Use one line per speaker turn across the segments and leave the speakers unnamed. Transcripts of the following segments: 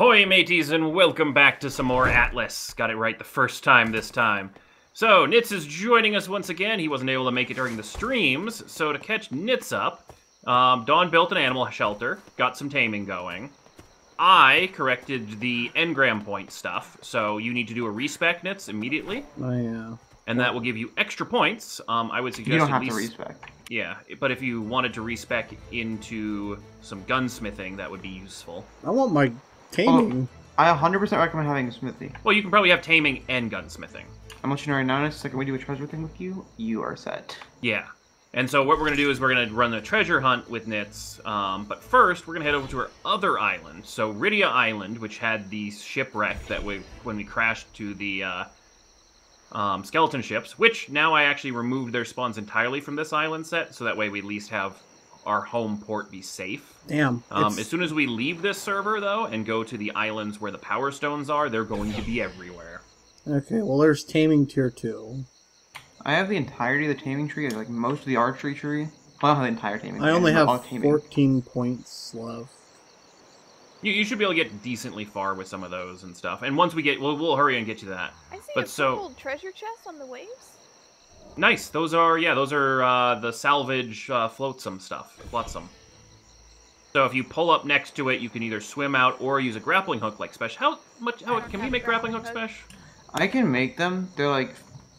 Ahoy, mateys, and welcome back to some more Atlas. Got it right the first time this time. So, Nitz is joining us once again. He wasn't able to make it during the streams, so to catch Nitz up, um, Dawn built an animal shelter, got some taming going. I corrected the engram point stuff, so you need to do a respec Nitz immediately,
Oh yeah.
and that will give you extra points. Um, I would suggest
You don't
at
have to respec.
Yeah, but if you wanted to respec into some gunsmithing, that would be useful.
I want my taming.
I 100% recommend having a smithy.
Well, you can probably have taming and gunsmithing.
I'm letting you know right now, the second we do a treasure thing with you, you are set.
Yeah. And so what we're going to do is we're going to run the treasure hunt with Nitz. Um, but first, we're going to head over to our other island. So Rydia Island, which had the shipwreck that we when we crashed to the uh, um, skeleton ships, which now I actually removed their spawns entirely from this island set, so that way we at least have our home port be safe.
Damn.
Um, as soon as we leave this server, though, and go to the islands where the power stones are, they're going to be everywhere.
Okay, well there's taming tier two.
I have the entirety of the taming tree, like most of the archery tree. Well, I don't have the entire taming tree
I
tree,
only have 14 points left.
You, you should be able to get decently far with some of those and stuff. And once we get, we'll, we'll hurry and get you that.
I see
But
a
so-
treasure chest on the waves.
Nice. Those are yeah. Those are uh, the salvage uh, flotsam stuff. Flotsam. So if you pull up next to it, you can either swim out or use a grappling hook like Spesh. How much? How can we make grappling hooks,
grappling
Spesh?
I can make them. They're like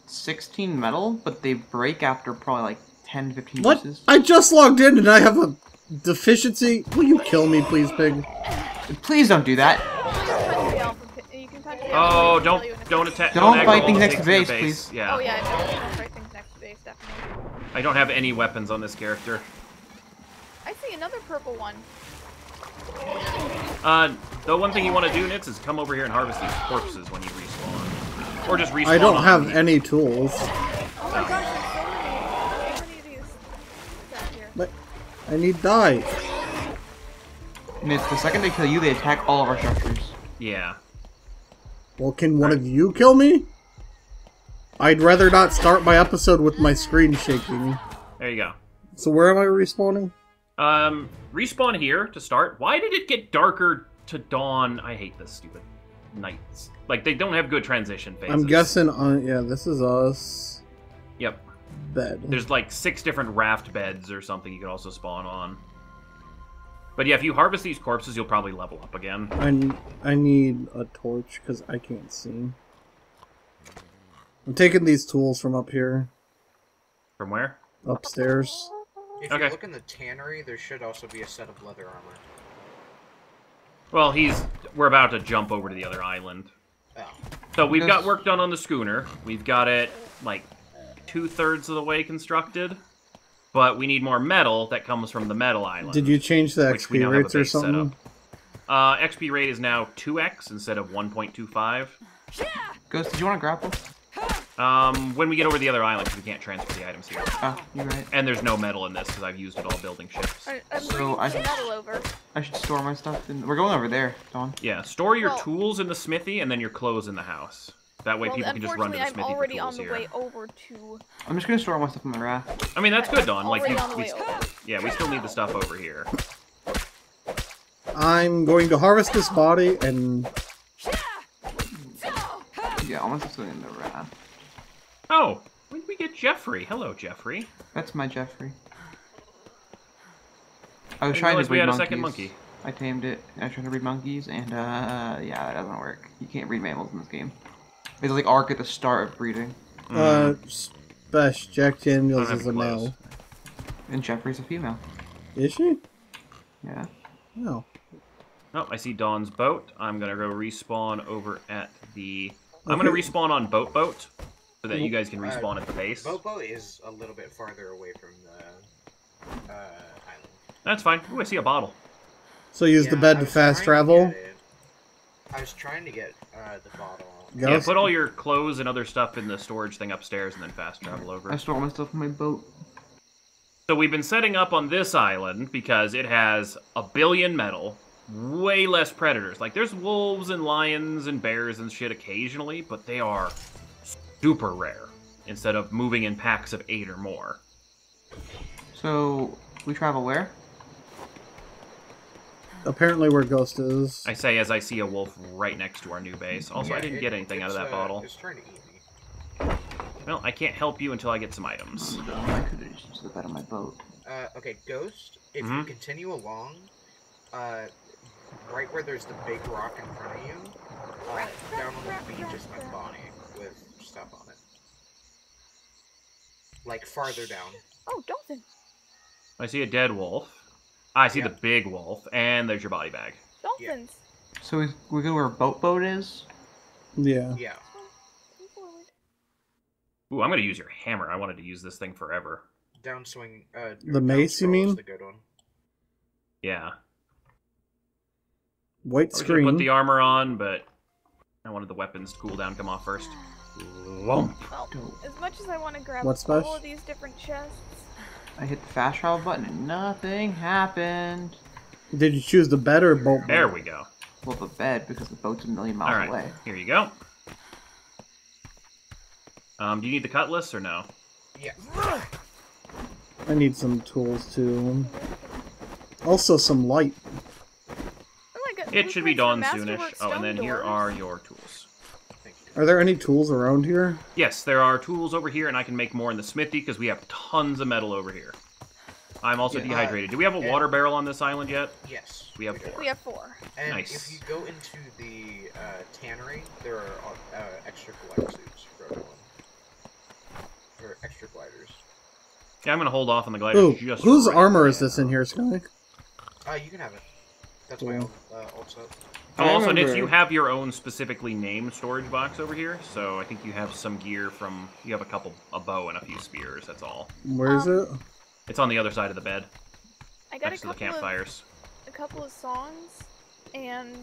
16 metal, but they break after probably like 10 to 15
What?
uses.
I just logged in and I have a deficiency. Will you kill me, please, pig?
Please don't do that.
You can touch the alpha pi- You can touch the
Oh, don't
pin, kill you
don't attack.
Don't
aggro
fight
all
things next to
your
base, please.
Yeah.
Oh yeah, I know. Don't break things next to base, definitely.
I don't have any weapons on this character.
I see another purple one.
Uh, the one thing you want to do, Nitz, is come over here and harvest these corpses when you respawn, or just respawn.
I don't have
them.
any tools.
Oh my gosh, so many, so many of these. Out here?
But I need dye.
And it's the second they kill you, they attack all of our structures.
Yeah.
Well, can one of you kill me? I'd rather not start my episode with my screen shaking.
There you go.
So where am I respawning?
Um, respawn here to start. Why did it get darker to dawn? I hate this stupid nights. Like they don't have good transition phases.
I'm guessing on yeah, this is us.
Yep.
Bed.
There's like six different raft beds or something you can also spawn on. But yeah, if you harvest these corpses, you'll probably level up again.
I, I need a torch because I can't see. I'm taking these tools from up here,
From where?
upstairs.
If
Okay.
you look in the tannery, there should also be a set of leather armor.
Well, he's. We're about to jump over to the other island.
Oh.
So we've got work done on the schooner. We've got it like two thirds of the way constructed. But we need more metal that comes from the metal island.
Did you change the XP
now
rates or something?
Uh, XP rate is now 2x instead of 1.25. Yeah.
Ghost, did you want to grapple?
Um, when we get over the other island, we can't transfer the items here.
Oh, you're right.
And there's no metal in this because I've used it all building ships.
I, I'm
So I-
some metal over.
I should store my stuff. In... We're going over there, Dawn.
Yeah, store your
Well-
tools in the smithy and then your clothes in the house. That way
well,
people can just run to the smithy
I'm already
for
on
tools
the
here.
way over to.
I'm just gonna store my stuff in my raft.
I mean, that's good, Don. Like,
already
you, we, yeah, we still need the stuff over here.
I'm going to harvest this body and
Yeah, all my stuff's going in the raft.
Oh, when did we get Jeffrey? Hello, Jeffrey.
That's my Jeffrey. I was
Didn't
trying
realize
to
we
breed
had a second monkey.
I tamed it. and I tried to breed monkeys, and uh, yeah, that doesn't work. You can't breed mammals in this game. There's like ARK at the start of breeding,
uh, Spesh Jack Daniels is a
clothes.
male.
and Jeffrey's a female.
Is she?
Yeah.
No.
Oh, I see Dawn's boat. I'm gonna go respawn over at the. I'm gonna respawn on Boat Boat, so that you guys can respawn at the base.
Bobo is a little bit farther away from the uh, island.
That's fine. Ooh, I see a bottle.
So use the bed to fast
trying to
travel.
I was trying to get uh, the bottle.
Yeah, put all your clothes and other stuff in the storage thing upstairs, and then fast travel over.
I store my stuff in my boat.
So we've been setting up on this island because it has a billion metal, way less predators. Like there's wolves and lions and bears and shit occasionally, but they are super rare. Instead of moving in packs of eight or more.
So we travel where?
apparently where Ghost is.
I say as I see a wolf right next to our new base. Also, I didn't
it-
get anything out of that
uh,
bottle.
It's trying to eat me.
Well, I can't help you until I get some items.
Oh, I could have just used the bed on my boat.
Uh, okay, Ghost, if
Mhm.
you continue along, uh, right where there's the big rock in front of you, uh, down on the beach is my body with stuff on it. Like farther down.
Oh, dolphin.
I see a dead wolf. I see
Yeah.
the big wolf, and there's your body bag.
Dolphins.
So we, we go where boat boat is?
Yeah.
Yeah.
Come.
Ooh, I'm gonna use your hammer. I wanted to use this thing forever.
Downswing. Uh,
The mace, you mean?
The good one.
Yeah.
White
I was
screen.
put the armor on, but I wanted the weapons to cool down, come off first. Lump.
Well, as much as I want to grab
What's
all
special?
of these different chests,
I hit the fast travel button and nothing happened.
Did you choose the bed or boat?
There we go.
Well, the bed because the boat's a million miles
All right,
away.
here you go. Um, do you need the cutlass or no?
Yeah.
I need some tools too. Also some light.
oh my god,
It should be dawn soonish. Oh, and then
stone
here are your tools.
Thank you.
Are there any tools around here?
Yes, there are tools over here, and I can make more in the smithy because we have tons of metal over here. I'm also
Yeah.
dehydrated. Do we have a water barrel on this island yet?
Yes.
We have
do.
four.
We have four.
And
Nice.
if you go into the uh, tannery, there are uh, extra glider suits for everyone. Or extra gliders.
Yeah, I'm gonna hold off on the glider.
Ooh,
just
whose
right
armor is this in here, Sky?
Uh, you can have it. That's my
Cool.
old, uh, old set.
Oh, also, Nitz, you have your own specifically named storage box over here, so I think you have some gear from. You have a couple, a bow and a few spears. That's all.
Where is um, it?
It's on the other side of the bed,
I got a
next to the
couple of
campfires.
a couple of songs and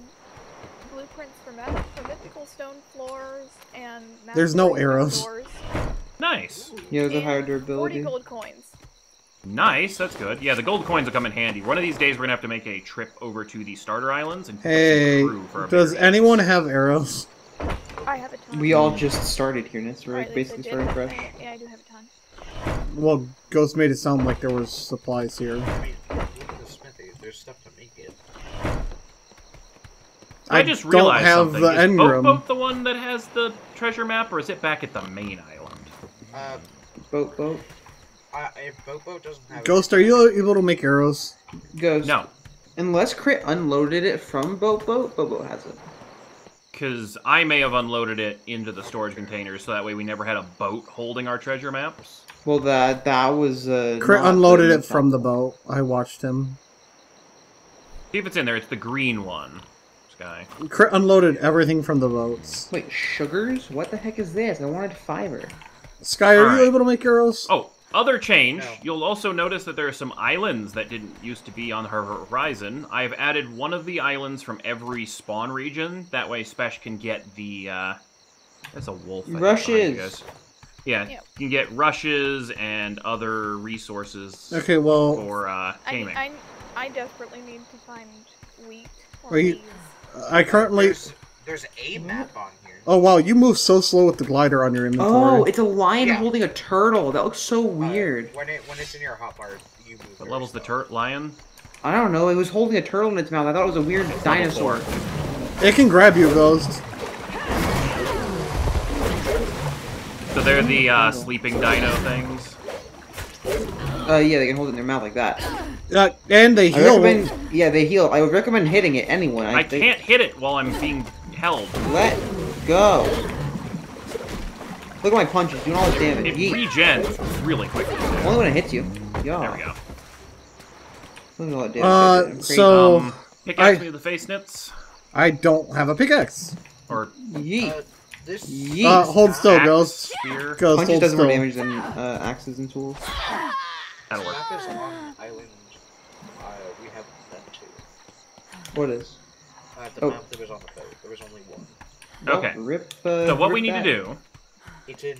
blueprints for, myth- for mythical stone floors and
There's no arrows.
doors
Nice,
Yeah, the
and
higher
40 gold coins.
Nice. That's good. Yeah, the gold coins will come in handy. One of these days, we're gonna have to make a trip over to the starter islands and pick
Hey,
crew for our
does anyone have arrows?
I have a ton.
We all just started here, and it's we're
Alright,
basically starting fresh.
Yeah, I do have a ton.
Well, Ghost made it sound like there was supplies here.
I mean, the smithy. There's stuff to make it.
I,
I
just
don't
realized
have
something.
the
is
engram.
Boat Boat the one that has the treasure map, or is it back at the main island?
Uh,
Boat boat
I, if Bobo doesn't have
Ghost, are you able to make arrows?
goes.
No,
Unless Crit unloaded it from boat boat, boat boat has it.
because I may have unloaded it into the storage containers, so that way we never had a boat holding our treasure maps.
Well, that that was uh.
Crit unloaded it from the boat. I watched him.
See if it's in there. It's the green one. Sky.
Crit unloaded everything from the boats.
Wait, sugars? What the heck is this? I wanted fiber.
Sky, are you able to make arrows?
Oh, other change.
No.
You'll also notice that there are some islands that didn't used to be on her horizon. I've added one of the islands from every spawn region. That way, Spesh can get the. Uh, that's a wolf. I think,
Rushes.
Yeah,
Yep.
you can get rushes and other resources
Okay, well,
for uh,
I. I, I desperately need to find wheat or
Are you- I currently.
There's, there's a map on here.
Oh wow, you move so slow with the glider on your inventory.
Oh, it's a lion
Yeah.
holding a turtle. That looks so
Uh,
weird.
when it when it's in your hotbar, you move.
what
very
level's the
slow.
tur- lion?
I don't know. It was holding a turtle in its mouth. I thought it was a weird dinosaur.
It can grab you, Ghost.
So they're the uh, sleeping dino things.
Uh, yeah, they can hold it in their mouth like that.
Uh, and they heal.
recommend. Yeah, they heal. I would recommend hitting it. Anyone.
I
they-
can't hit it while I'm being held.
Let go. Look at my punches, doing all this damage.
It
Yeet.
regens really quickly.
Only when it hits you. Yeah.
There we go.
Look at all that damage.
Uh, so-
Um, pickaxe
I-
me to the face Nitz.
I don't have a pickaxe.
Or
Yeet.
Uh, this
Yeet.
Uh, hold still,
axe,
Ghost.
spear.
Ghost,
punches
hold
does more
still.
damage than uh, axes and tools.
That'll work.
map is on island. Uh, we have that too.
What is?
Uh, the
Oh.
map that was on the boat. There was only one.
Okay.
Rip, uh,
So what
rip
we need
that.
to do,
It's in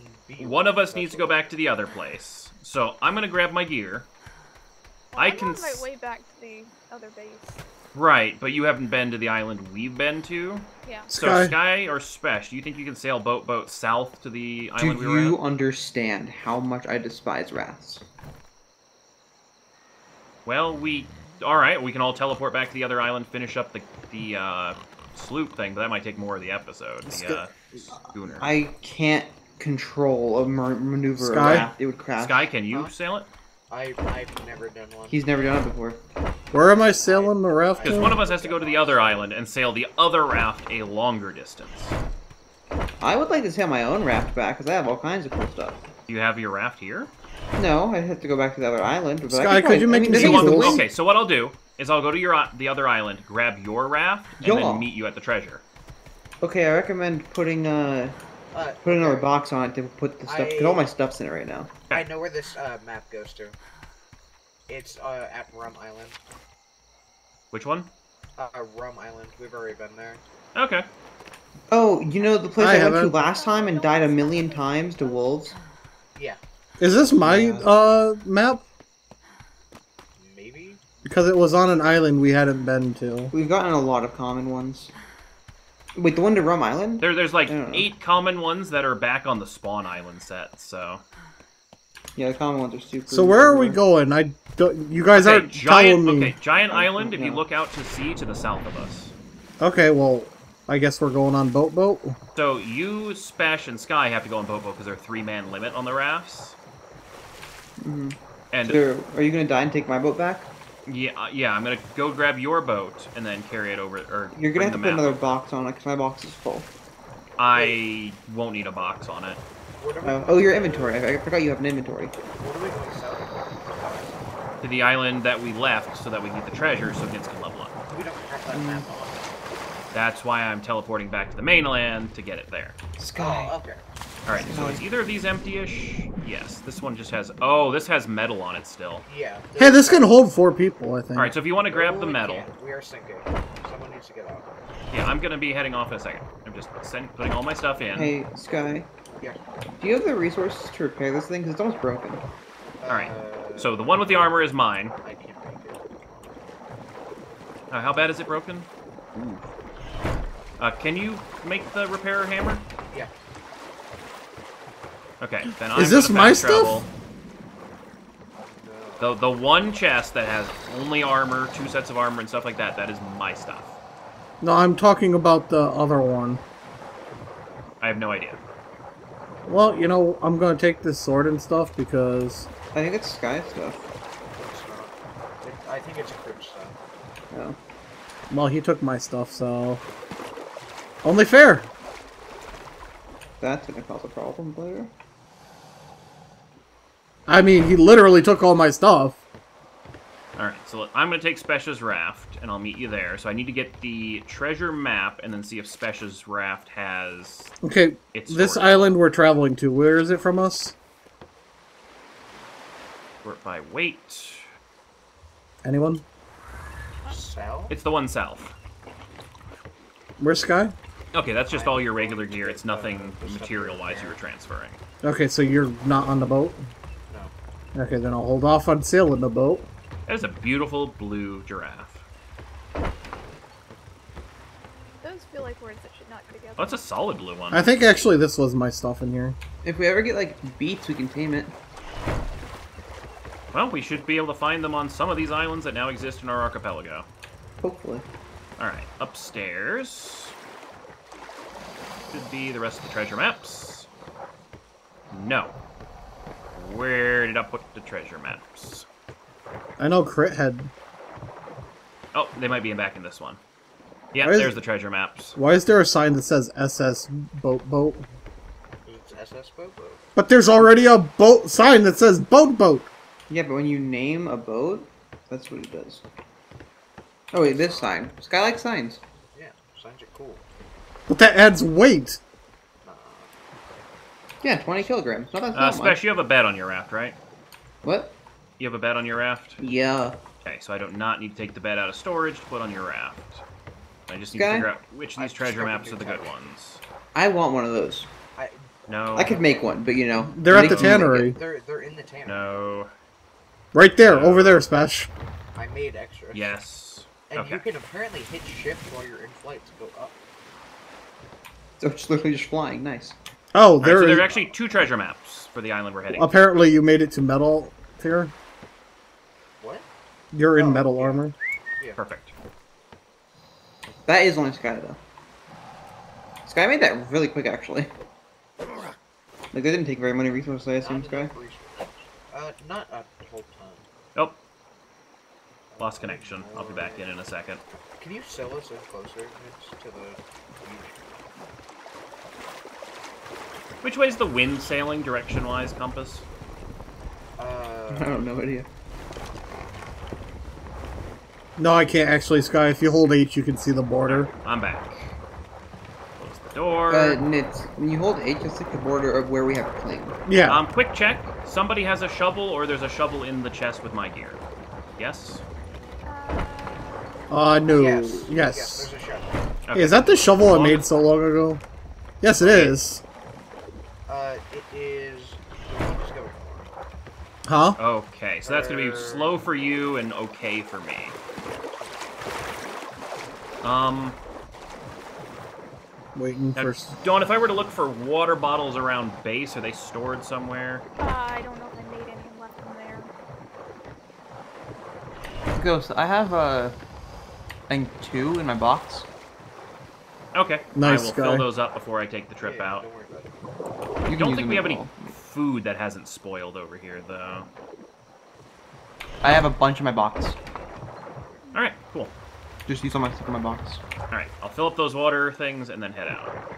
one of us needs to go back to the other place. So I'm gonna grab my gear.
Well,
I
I'm
can
on my way back to the other base.
Right, but you haven't been to the island we've been to.
Yeah.
So
Sky.
Sky or Spesh, do you think you can sail boat boat south to the
Do
island we were
you understand how much I despise rats?
Well, we all right, we can all teleport back to the other island, finish up the the uh, sloop thing, but that might take more of the episode. The uh, schooner.
I can't control a maneuver
Sky?
It would crash.
Sky, can you
Huh?
sail it?
I I've never done one.
He's never done it before.
Where am I sailing the raft?
Because one of us has to go to the other island and sail the other raft a longer distance.
I would like to sail my own raft back because I have all kinds of cool stuff.
Do you have your raft here?
No, I have to go back to the other island. But I
Sky, could
probably-
you
I
make
mean,
me
the
You
thing is,
some
the
rules?
wind-
okay, so what I'll do is I'll go to your the other island, grab your raft, and
Yeah.
then meet you at the treasure.
Okay, I recommend putting uh
Uh,
put another
okay.
box on it to put the stuff. Because
I-
all my stuff's in it right now.
I know where this uh, map goes to. It's uh, at Rum Island.
Which one?
Uh, Rum Island. We've already been there.
Okay.
Oh, you know the place
I
I, went to last time and died a million times to wolves.
Yeah,
Is this my
Yeah.
uh map?
Maybe.
Because it was on an island we hadn't been to.
We've gotten a lot of common ones. Wait, the one to Rum Island?
There, there's like
I know.
eight common ones that are back on the spawn island set. So
Yeah, the common ones are super.
So where are we going? I don't, you guys
okay,
aren't
giant.
telling me.
Okay, giant island. If you look out to sea to the south of us.
Okay, well, I guess we're going on boat boat.
So you, Spesh, and Sky have to go on boat boat because there's a three man limit on the rafts.
Mhm.
And
So, are you gonna die and take my boat back?
Yeah, uh, yeah, I'm gonna go grab your boat and then carry it over. Or
You're gonna have to put another
over.
box on it because my box is full.
I won't need a box on it.
What are we,
Oh, your inventory. I, I forgot you have an inventory.
what are we going south?
To the island that we left, so that we can get the treasure, so Nitz can level up.
We don't have that
Mm.
map on.
That's why I'm teleporting back to the mainland to get it there.
Sky.
Oh, okay.
All right, so is either of these empty-ish? Yes, this one just has. Oh, this has metal on it still.
Yeah.
Hey, this can hold four people, I think.
All right, so if you want to grab
Oh,
the metal,
can't. We are sinking. Someone needs to get off.
yeah, I'm gonna be heading off in a second. I'm just send, putting all my stuff in.
Hey, Sky.
Yeah.
Do you have the resources to repair this thing? Because it's almost broken.
All right,
Uh,
So the one with the armor is mine.
I can't make it.
Uh, how bad is it broken? Uh, can you make the repair hammer?
Yeah.
Okay, then I'm
Is this my stuff?
travel. The the one chest that has only armor, two sets of armor, and stuff like that, that is my stuff.
No, I'm talking about the other one.
I have no idea.
Well, you know, I'm gonna take this sword and stuff because
I think it's Sky stuff.
It's I think it's Crit stuff.
Yeah.
well, he took my stuff, so only fair.
That's gonna cause a problem later.
I mean, he literally took all my stuff.
All right, so I'm gonna take Spesh's raft, and I'll meet you there. So I need to get the treasure map, and then see if Spesh's raft has
Okay,
its.
this island we're traveling to, where is it from us?
Sort by weight.
Anyone?
South?
It's the one south.
Where's Sky?
Okay, that's just all your regular gear. It's nothing material-wise you were transferring.
Okay, so you're not on the boat?
No.
Okay, then I'll hold off on sailing the boat.
That is a beautiful blue giraffe.
Those feel like words that should not go together.
Oh, that's a solid blue one.
I think actually this was my stuff in here.
If we ever get like beats, we can tame it.
Well, we should be able to find them on some of these islands that now exist in our archipelago.
Hopefully.
All right, upstairs should be the rest of the treasure maps. No. Where did I put the treasure maps?
I know Crit had.
Oh, they might be back in this one. Yeah,
Where is-
there's the treasure maps.
Why is there a sign that says SS boat boat?
It's SS Bobo.
But there's already a boat sign that says boat boat.
Yeah, but when you name a boat, that's what it does. Oh wait, this sign. Sky likes signs.
Yeah, signs are cool.
But that adds weight.
Nah.
Yeah, 20 kilograms. Not that
Uh,
not
Spesh,
much.
you have a bed on your raft, right?
What?
You have a bed on your raft?
Yeah.
Okay, so I do not need to take the bed out of storage to put on your raft. I just need to figure out which of these
I
treasure maps are the good ones.
I want one of those.
I,
No.
I could make one, but you know.
They're at the
you make
tannery.
they're they're in the tannery.
No.
Right there,
No.
over there, Spesh.
I made extra.
Yes.
And
okay.
you can apparently hit shift while you're in flight to go up.
So it's literally just flying. Nice.
Oh,
All right,
there
so there
is.
are actually two treasure maps for the island we're heading. to.
Apparently, you made it to metal tier.
What?
You're in
Oh,
metal
yeah.
armor.
Perfect.
That is only Sky though. Sky made that really quick actually. Like they didn't take very many resources, I assume, Sky.
Uh, not a whole ton.
Oh, lost connection. I'll be back in in a second.
Can you sail us in closer to the beach?
Which way's the wind sailing direction-wise compass?
I
Uh,
have no idea.
No, I can't actually, Sky. If you hold H, you can see the border.
I'm back. Close the door.
Uh, Nitz, when you hold H, it's see the border of where we have cling.
Yeah.
Um, quick check. Somebody has a shovel, or there's a shovel in the chest with my gear. Yes.
Uh, no.
yes.
Yes.
Yes, there's a shovel.
Okay.
Is that the shovel I made so long ago? Yes, it is.
It is. Just.
Huh?
Okay, so that's gonna be slow for you and okay for me. Um,
Waiting
now,
for. s-
Dawn, if I were to look for water bottles around base, are they stored somewhere?
Uh, I don't know if I made any left in there.
Ghost, I have uh, I think two in my box.
Okay,
Nice
I will
guy.
fill those up before I take the trip
Yeah,
out.
Don't worry about it.
You
I don't think we have
as
any food that hasn't spoiled over here, though.
I have a bunch in my box.
All right, cool.
Just use all my stuff in my box.
All right, I'll fill up those water things and then head out.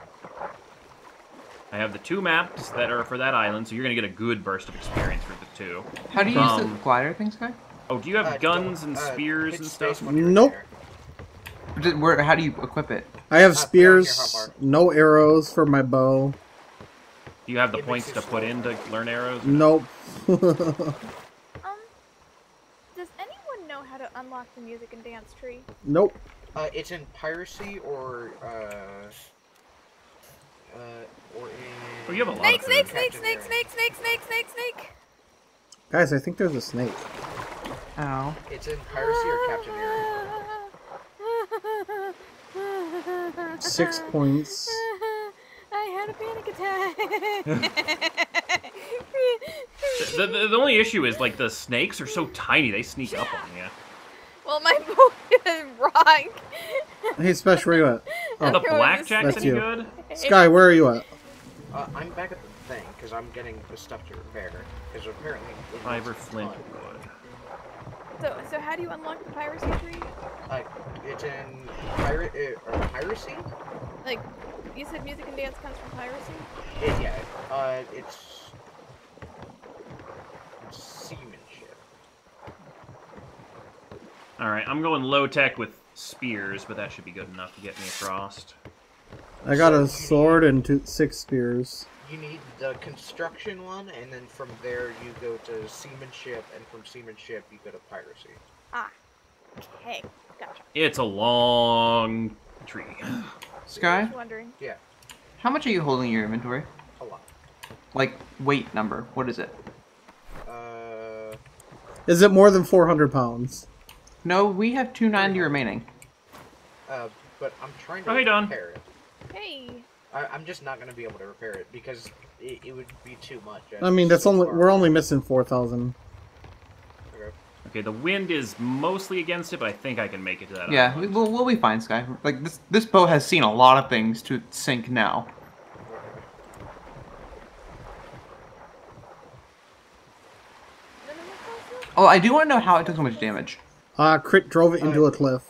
I have the two maps that are for that island, so you're gonna get a good burst of experience for the two.
How do you use
Um,
the glider things, guy?
Oh, do you have
Uh,
guns and
uh,
spears
hit
and stuff?
Nope.
Where? How do you equip it?
I have
Uh, put it on your
spears, no arrows for my bow.
Do you have the
It
points to put in to learn arrows?
Nope.
Um, does anyone know how to unlock the music and dance tree?
nope.
Uh, it's in piracy or uh, uh, or in.
Oh, you have a lot
Snake,
of
snake,
food.
snake, snake, snake, snake, snake, snake, snake.
Guys, I think there's a snake.
Ow.
It's in piracy or Captain Aaron.
Six points.
I had a panic attack.
The, the, the only issue is like the snakes are so tiny they sneak up on you.
well, my boat is wrong.
Hey, Special, where are you at?
the
Oh,
There was
blackjack's
That's
any
you.
good?
Sky, where are you at?
Uh, I'm back at the thing because I'm getting the stuff to repair. Because apparently. it needs
Fiber
a
flint wood.
So, so how do you unlock the piracy tree?
Uh, it's in pirate uh, or piracy.
Like, you said music and dance comes from piracy.
It, yeah. Uh, it's. it's seamanship.
All right, I'm going low tech with spears, but that should be good enough to get me across.
I got a sword and two, six spears.
You need the construction one, and then from there you go to seamanship, and from seamanship you go to piracy.
Ah. Okay. Gotcha.
It's a long tree.
Sky,
Just wondering.
Yeah,
how much are you holding in your inventory?
a lot.
Like weight number. What is it?
Uh,
Is it more than 400 pounds?
No, we have 290 remaining.
uh, but I'm trying to
Oh, hey, Don.
repair it.
Hey.
I, I'm just not gonna be able to repair it because it, it would be too much.
I mean, that's only we're only missing 4,000.
Okay.
Okay, the wind is mostly against it, but I think I can make it to that.
Yeah,
other
we,
one.
we'll, we'll be fine, Sky. Like this, this boat has seen a lot of things to sink now. Oh, I do want to know how it took so much damage.
Uh, Crit drove it into a cliff.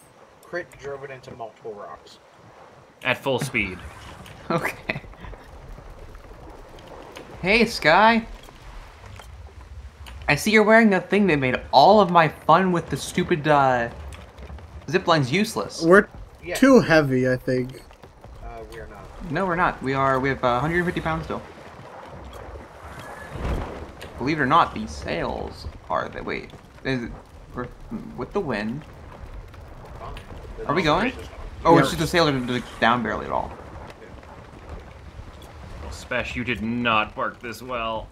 Crit drove it into multiple rocks.
At full speed.
Okay. Hey, Sky. I see you're wearing the thing that made all of my fun with the stupid uh, zip lines useless.
We're
Yeah.
too heavy, I think.
Uh, we are not.
No, we're not. We are. We have uh, 150 pounds still. Believe it or not, these sails are. The, wait, is it we're, with the wind?
Fine.
Are we going?
space
Oh,
Yeah.
it's just the sails are like, down barely at all.
Well, Spesh, you did not work this well.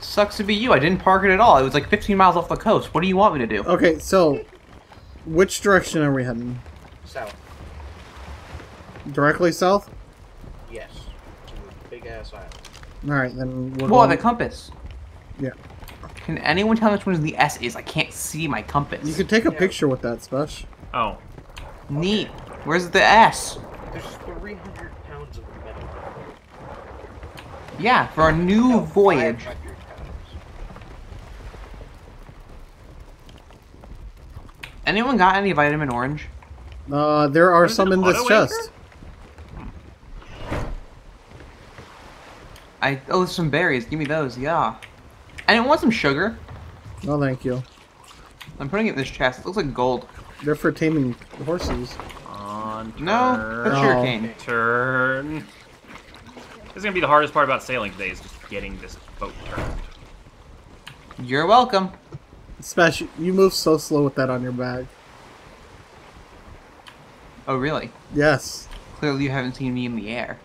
Sucks to be you. I didn't park it at all. It was like 15 miles off the coast. What do you want me to do?
Okay, so which direction are we heading?
South.
Directly south?
Yes. Big ass island.
All right, then we're
Whoa,
going.
the compass.
Yeah.
Can anyone tell me which one the S is? I can't see my compass.
You could take a
Yeah.
picture with that, Spesh.
Oh,
Neat. Where's the S?
There's 300 pounds of metal.
Yeah, for our new
No,
voyage.
500 pounds.
Anyone got any vitamin orange?
Uh, there are
What is
some in this
auto
chest.
I oh, there's some berries. Give me those. Yeah. Anyone want some sugar?
No, thank you.
I'm putting it in this chest. It looks like gold.
They're for taming horses.
on turn.
No, that's
Oh.
sugar cane.
Turn. This is gonna be the hardest part about sailing today is just getting this boat turned.
You're welcome.
Spesh, you move so slow with that on your back.
Oh, really?
Yes.
Clearly, you haven't seen me in the air.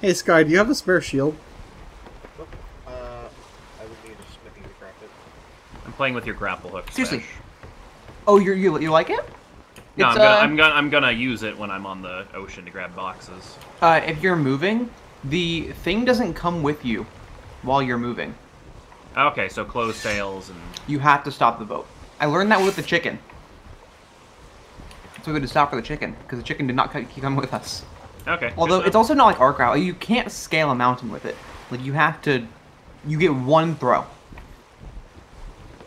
Hey, Sky, do you have a spare shield?
Uh, I would need a smithy to craft it.
I'm playing with your grapple hook.
Seriously.
Spesh.
Oh, you you you like it?
No, I'm gonna,
uh,
I'm gonna, I'm gonna use it when I'm on the ocean to grab boxes.
Uh, if you're moving, the thing doesn't come with you while you're moving.
Okay, so close sails and
You have to stop the boat. I learned that with the chicken. So we had to stop for the chicken because the chicken did not co- come with us.
okay.
Although it's also not like ARK route. You can't scale a mountain with it. Like you have to, you get one throw.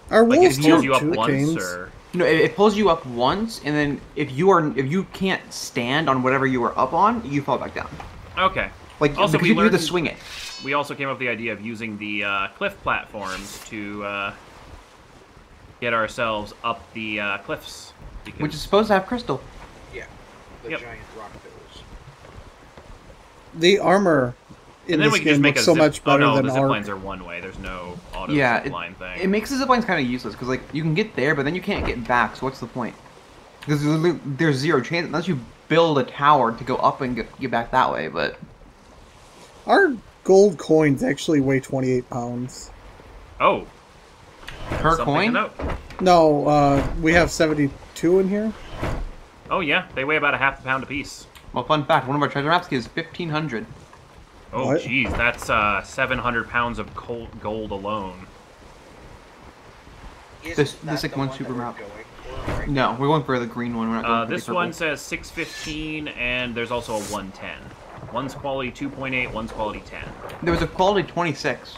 Our
like
wolves
it heals
do
you up once,
canes.
or
No, it, it pulls you up once, and then if you are if you can't stand on whatever you were up on, you fall back down.
okay.
Like
Also,
because
we
you do the
learned-
swing it.
We also came up with the idea of using the uh, cliff platforms to uh, get ourselves up the uh, cliffs. Because
Which is supposed to have crystal.
Yeah. The
Yep.
giant rock pillars.
The armor in
and then
this
we can
game looks so
zip-
much better
oh, no,
than
the zip
Ark.
lines are one way. There's no auto
yeah,
zip
it,
line thing.
it makes the ziplines kind of useless because like you can get there, but then you can't get back. So what's the point? Because there's, there's zero chance unless you build a tower to go up and get, get back that way. But
Our gold coins actually weigh 28 pounds.
oh,
per
something
coin.
No, uh, we have 72 in here.
Oh yeah, they weigh about a half a pound apiece.
well, fun fact: one of our treasure maps gives fifteen hundred.
Oh
What?
jeez, that's uh, 700 pounds of cold gold alone.
Is
This-
that
this, like, one
one
super map.
right
No, we're going for the green one. We're not going
Uh,
for
this
purple.
one says 615, and there's also a 110. One's quality 2.8, one's quality 10.
There was a quality twenty-six.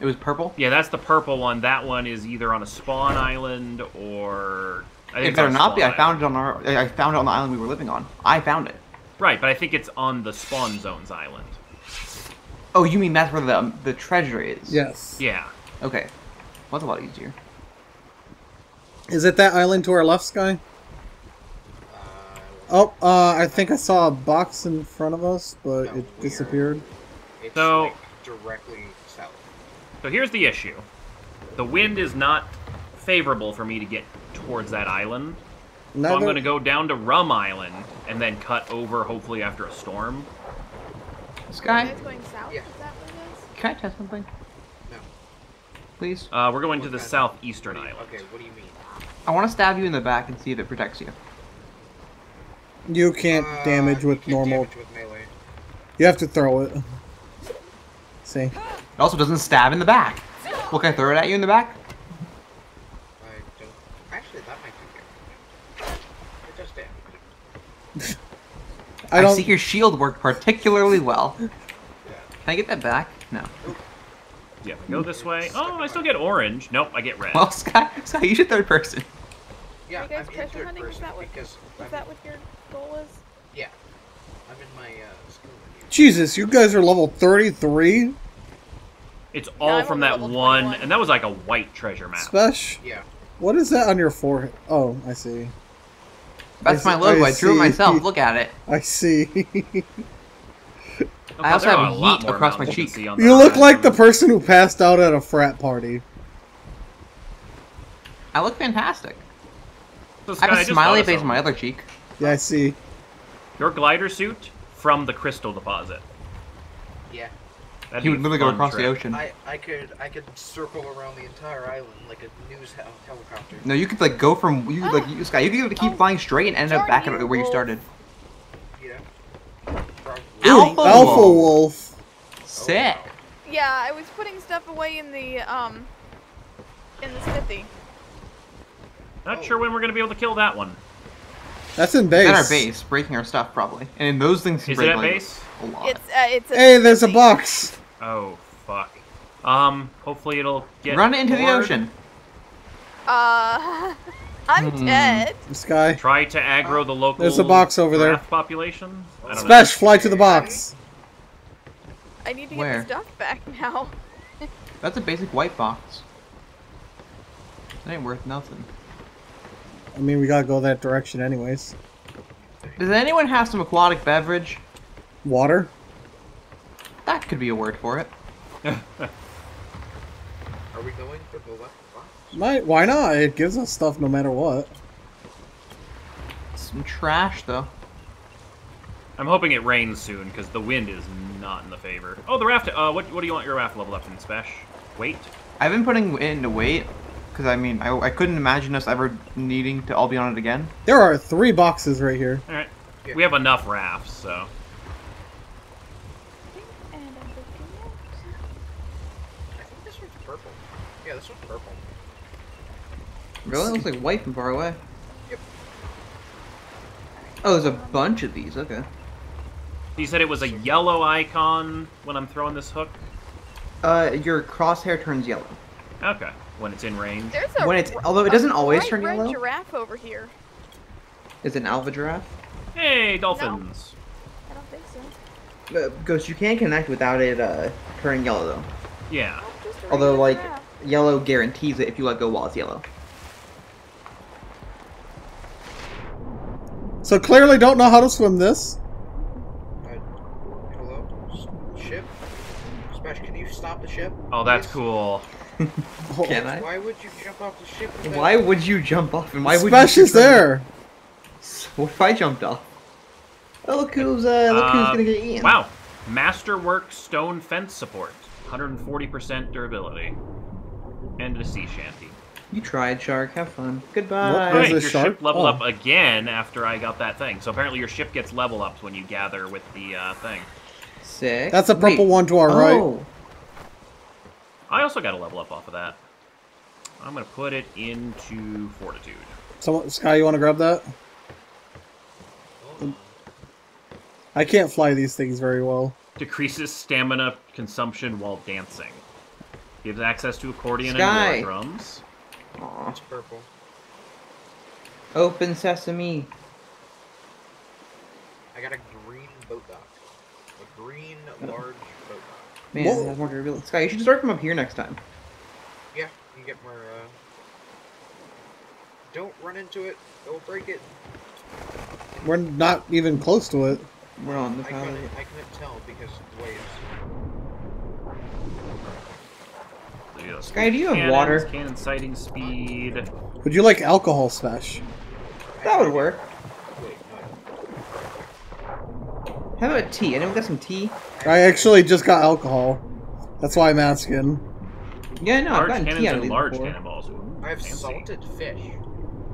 It was purple.
Yeah, that's the purple one. That one is either on a spawn island or. I think
It better not be.
spawn
I found it on our. I found it on the island we were living on. I found it.
Right, but I think it's on the spawn zones island.
Oh, you mean that's where the um, the treasure is?
Yes.
Yeah.
Okay. Well, that's a lot easier.
Is it that island to our left, Sky? Oh, uh, I think I saw a box in front of us, but
No,
it
we
disappeared.
it's
So-
like directly south.
So here's the issue the wind is not favorable for me to get towards that island. So I'm going to go down to Rum Island and then cut over, hopefully, after a storm.
Sky,
It's going south.
Yeah.
Is that what it is?
can I test something,
No.
please?
Uh, we're going to the southeastern
what do you-
island.
Okay, what do you mean?
I want to stab you in the back and see if it protects you.
You can't
Uh,
damage with
can
normal.
Damage with melee.
You have to throw it. See?
It also doesn't stab in the back. Well, can I throw it at you in the back?
I don't. Actually, that might do damage. It does damage.
I
I,
don't.
see your shield worked particularly well.
Yeah.
Can I get that back? No.
Yeah, if I go this way. Oh, I still get orange. Nope, I get red.
Well, Sky, Sky, you should third person.
Yeah,
Are you guys
I'm in
treasure
third
hunting? Is that what-
because
Is that what your goal is?
yeah, I'm in my uh, skill menu.
Jesus, you guys are level 33?
it's all
I'm
from that one,
21.
and that was like a white treasure map.
Spesh?
Yeah.
What is that on your forehead? Oh, I see.
That's
I
my
see-
logo.
I
I drew it myself. Look at it.
I see.
Oh,
I also have
are a lot
yeet across my
mountains you
cheek.
you look
horizon.
like the person who passed out at a frat party.
I look fantastic.
So,
I have a smiley face on my other cheek.
Yeah, I see.
Your glider suit from the crystal deposit.
Yeah.
That'd
He would literally go
fun
across the ocean.
I, I could I could circle around the entire island like a news hel- helicopter.
No, you could like go from you like you, Sky. You could keep
Oh,
flying straight and end up back at where you
Wolf.
started.
You know. Probably.
Alpha
Alpha
Wolf.
Wolf.
Sick.
Yeah, I was putting stuff away in the um in the smithy.
Not sure when we're gonna be able to kill that one.
That's in base.
At our base, breaking our stuff probably, and in those things can
Is
break
it at
like,
base?
a lot.
It's uh, it's. A
Hey, there's a box.
Oh fuck. Um, hopefully it'll get
Run it into the ocean.
Uh, I'm
Hmm.
dead.
This guy.
Try to aggro the local.
There's a box over there.
population. I don't know.
Smash, fly to the box.
I need to get the stuff back now.
That's a basic white box. That ain't worth nothing.
I mean, we gotta go that direction anyways.
Does anyone have some aquatic beverage?
Water?
That could be a word for it.
Are we going for the left box?
Might, why not? It gives us stuff no matter what.
Some trash though.
I'm hoping it rains soon because the wind is not in the favor. Oh, the raft. Uh, what what do you want your raft level up in, Spesh? Wait.
I've been putting it into weight because I mean I, I couldn't imagine us ever needing to all be on it again.
There are three boxes right here.
All right.
Yeah.
We have enough rafts, so.
And I'm looking
I think this one's purple. Yeah, this one's purple.
Really? It looks like white from far away.
Yep.
Oh, there's a bunch of these. Okay.
You said it was a yellow icon when I'm throwing this hook.
Uh, your crosshair turns yellow.
Okay. When it's in range.
There's a
When it's- although it doesn't always
bright
turn
red
yellow.
giraffe over here.
Is it an alpha giraffe?
Hey, dolphins.
I don't think so.
Uh, Ghost, you can't connect without it uh, turning yellow though.
Yeah.
Oh,
Although, like,
giraffe.
yellow guarantees it if you let go while it's yellow.
So clearly don't know how to swim this.
Uh, hello? Ship? Smash, can you stop the ship?
Oh, that's
please?
cool.
Can I?
Why would you jump off the ship? without-
Why would you jump off and why would
Smash
you
is there.
What if I jumped off? Oh, look who's uh, look who's
Uh,
gonna get eaten.
Wow. Masterwork stone fence support. 140% durability. And a sea shanty.
You tried, Shark. Have fun. Goodbye.
What?
Right, your
shark?
ship leveled
Oh.
up again after I got that thing. So apparently your ship gets level ups when you gather with the uh, thing.
Sick.
That's a purple
Wait.
one to our right.
I also got a level up off of that. I'm gonna put it into fortitude.
Someone, Sky, you want to grab that? I can't fly these things very well.
Decreases stamina consumption while dancing. Gives access to accordion
Sky.
and war drums.
Aw.
It's purple.
Open sesame.
I got a green boat dock. A green, large boat dock.
Man,
Whoa.
it has more durability. Sky, you should start from up here next time.
Yeah, you get more, uh... Don't run into it. Don't break it.
We're not even close to it.
We're on the
I
path.
couldn't, I couldn't tell because of the waves.
Yeah,
Sky, do you have
cannons,
water?
Cannon sighting speed.
Would you like alcohol, Smash?
That would work. How about tea? Anyone got some tea?
I actually just got alcohol. That's why I'm asking.
Yeah, no, I've
large
gotten
cannons
tea out of
and
these
large
before.
cannonballs. Ooh,
I have
fancy.
salted fish.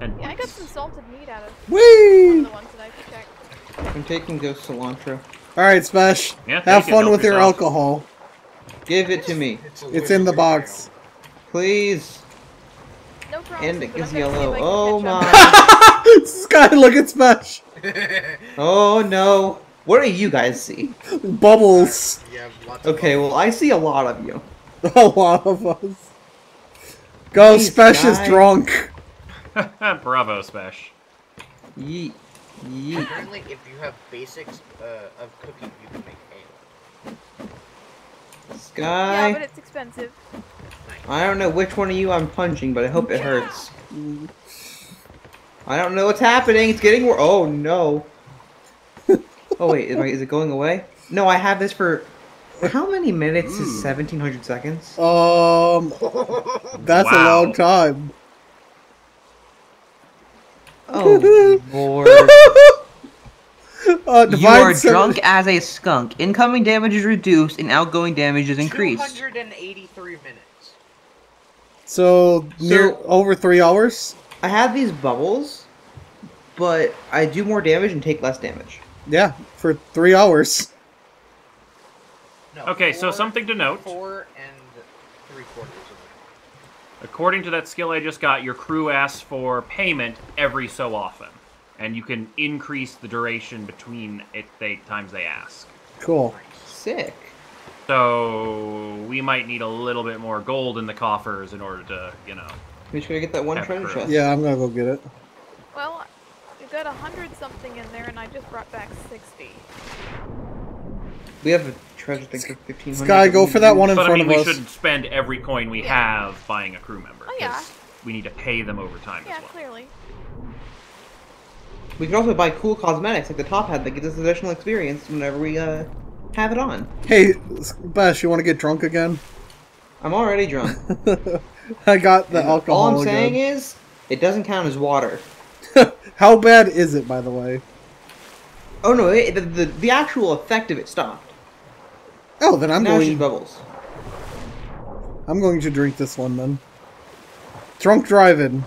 And
Yeah, I got some salted meat out of
Whee!
one of the ones that I checked.
I'm taking Ghost cilantro.
Alright, Smash.
Yeah,
Have fun
help
with your alcohol.
Give it to me,
a
It's in the
wizard
box.
please.
No problem.
And it gets yellow. Oh my.
Sky, look at Smash.
Oh no. What do you guys see?
Bubbles.
you have lots of
Okay, well I see a lot of you.
A lot of us. Go,
Please,
Smash is drunk.
Bravo, Spesh.
Yeet. Yeet.
Apparently, if you have basics uh, of cooking, you can make ale.
Sky.
Yeah, but it's expensive.
I don't know which one of you I'm punching, but I hope it hurts. I don't know what's happening. It's getting worse. Oh no. Oh wait, is, is it going away? No, I have this for. How many minutes is 1700 seconds?
Um, that's a long time.
Oh lord.
uh,
you are
seven-
drunk as a skunk. Incoming damage is reduced and outgoing damage is increased.
283 minutes.
So near
So-
over three hours.
I have these bubbles, but I do more damage and take less damage.
Yeah, for three hours.
No,
Okay, so something to note.
Four and three quarters of
According to that skill I just got, your crew asks for payment every so often, and you can increase the duration between it they times they ask.
Cool.
Sick.
So we might need a little bit more gold in the coffers in order to, you know.
We just gotta get that one
Have
treasure chest.
Yeah, I'm gonna go get it.
Well, you got a hundred something in there, and I just brought back sixty.
We have a treasure thing for fifteen hundred.
Sky, go for that one in
But I
front
mean,
of
we
us.
shouldn't spend every coin we
Yeah.
have buying a crew member.
Oh, yeah.
'cause We need to pay them over time
Yeah,
as well.
clearly.
We could also buy cool cosmetics like the top hat that gives us additional experience whenever we uh have it on.
Hey, Bash, you want to get drunk again?
I'm already drunk.
I got the alcohol.
All I'm saying
again.
is, it doesn't count as water.
How bad is it, by the way?
Oh no, it, the, the the actual effect of it stopped.
Oh, then I'm
now
going.
bubbles.
I'm going to drink this one then. Drunk driving.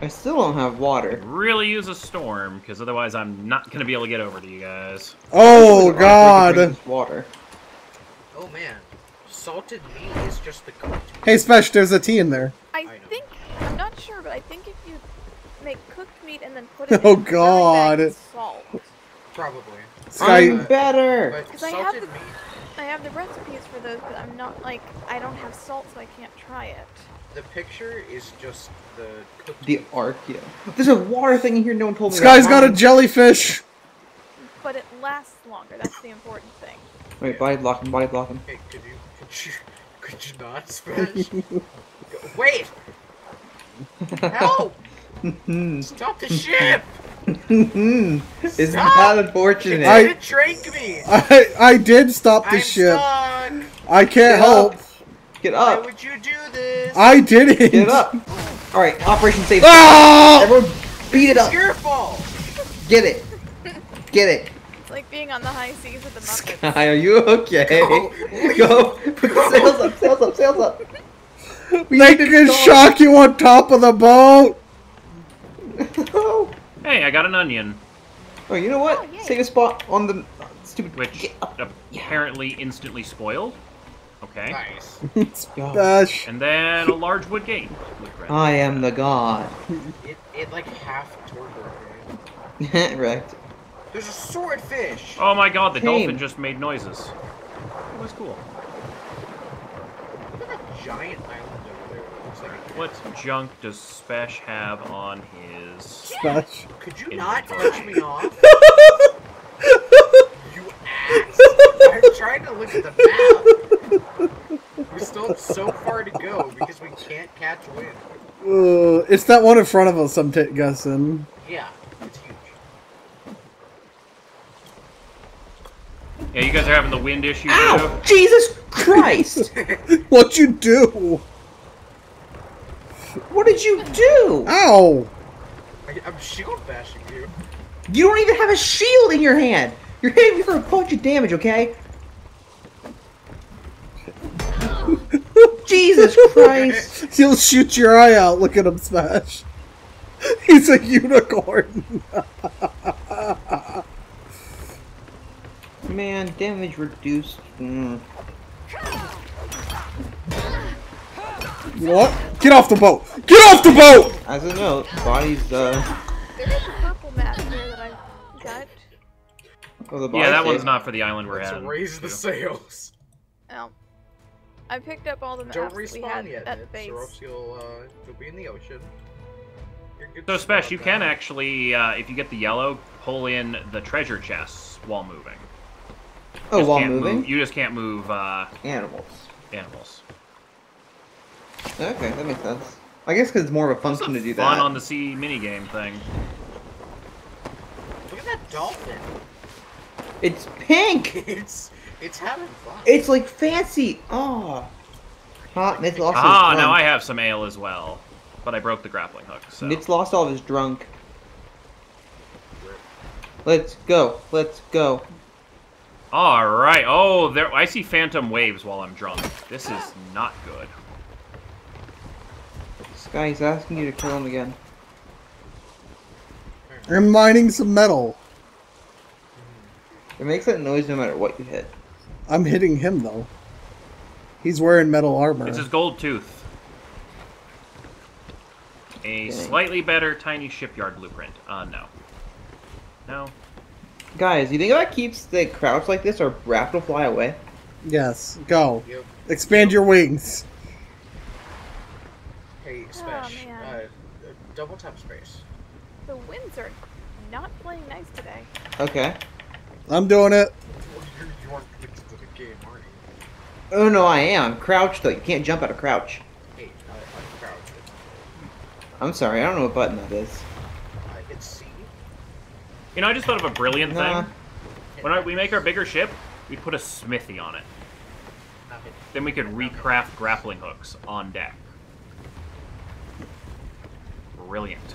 I still don't have water.
Really use a storm, because otherwise I'm not going to be able to get over to you guys.
Oh
Or I could drink
God!
Water.
Oh man, salted meat is just the cooked.
Hey, Spesh, there's a tea in there.
I
know.
think I'm not sure, but I think if you make cooked meat and then put it
Oh,
in a
God.
bag salt.
Probably.
Sky,
I'm better.
Because I have the-
meat,
I have the recipes for those, but I'm not like I don't have salt, so I can't try it.
the picture is just the cooked
The
meat.
Archeo. There's a water thing in here. No one told me.
Sky's
about.
got a jellyfish.
But it lasts longer. That's the important thing.
Wait, body block him. Body block him.
Hey, could you, could you, could you not smash? Wait! Help! Stop the ship!
Isn't
Stop!
that unfortunate?
I-
It drank me!
I I did stop the
I'm
ship.
stuck!
I can't
Get
help.
up. Get
Why
up.
would you do this?
I didn't.
Get up. All right, Operation Save.
Ah!
Everyone, beat it
It's
up.
your fault!
Get it. Get it.
It's like being on the high seas with the Muppets.
Sky, are you okay?
Go.
Go. Put the sails up. Sails up. Sails up. We
They
to
can
go.
shock you on top of the boat.
Oh,
Hey, I got an onion, Oh,
you know what?
Oh, yay.
Save a spot on the stupid.
which
Get up.
apparently instantly spoiled. Okay.
Nice.
Spesh.
And then a large wood gate.
I am the god.
It, it like half turbo me.
right.
There's a swordfish!
Oh my god, the
Tame.
dolphin just made noises. It was cool.
Look at that giant
What junk does Spesh have on his...
Spesh.
Could you not
the
touch me off? You ass! I'm trying to look at the map. We still have so far to go because we can't catch wind.
Uh, it's that one in front of us. I'm t- guessing.
Yeah, it's huge.
Yeah, you guys are having the wind issue
Ow!
too?
Jesus Christ!
What'd you do?
What did you do?
Ow!
I, I'm shield bashing you.
You don't even have a shield in your hand. You're hitting me for a bunch of damage, okay? Jesus Christ!
He'll shoot your eye out. Look at him smash. He's a unicorn.
Man, damage reduced. Mm.
What? Get off the boat! Get off the boat!
As a note, body's uh.
There is a purple mat here that I got.
Oh, the
Yeah, that one's not for the island we're
Let's
at.
raise the sails.
Oh. I picked up all the maps
Don't
that we
respawn
had
yet,
at
Nitz,
base.
or else you'll, uh, you'll be in the ocean.
So,
to
Spesh, you can actually, uh, if you get the yellow, pull in the treasure chests while moving.
Oh, while moving?
Move, you just can't move uh,
Animals.
animals.
Okay, that makes sense. I guess because it's more of a function to do
Fun
that.
on the sea minigame thing.
Look at that dolphin.
It's pink!
It's it's having fun.
It's like fancy! Oh. Hot, Nitz lost
Ah,
his
now I have some ale as well. But I broke the grappling hook, so...
Nitz lost all of his drunk. Let's go. Let's go.
Alright, oh, there. I see phantom waves while I'm drunk. This is not good.
This guy's asking you to kill him again.
I'm mining some metal.
It makes that noise no matter what you hit.
I'm hitting him though. He's wearing metal armor.
It's his gold tooth. A
Dang.
slightly better tiny shipyard blueprint. Uh, no. No.
Guys, you think if I keeps the crouch like this, our raft will fly away?
Yes, go.
Yep.
Expand your wings.
Hey, Smash.
man.
uh, uh, double tap space.
The winds are not playing nice today.
Okay.
I'm doing it.
Well, you're, you aren't addicted to the game, aren't you?
Oh no, I am. Crouch though. You can't jump out of crouch.
Hey, I, I'm crouched.
I'm sorry, I don't know what button that is.
Uh, it's C.
You know, I just thought of a brilliant
Nah.
thing. When I, we make our bigger ship, we put a smithy on it. Then we could recraft grappling hooks on deck. Brilliant.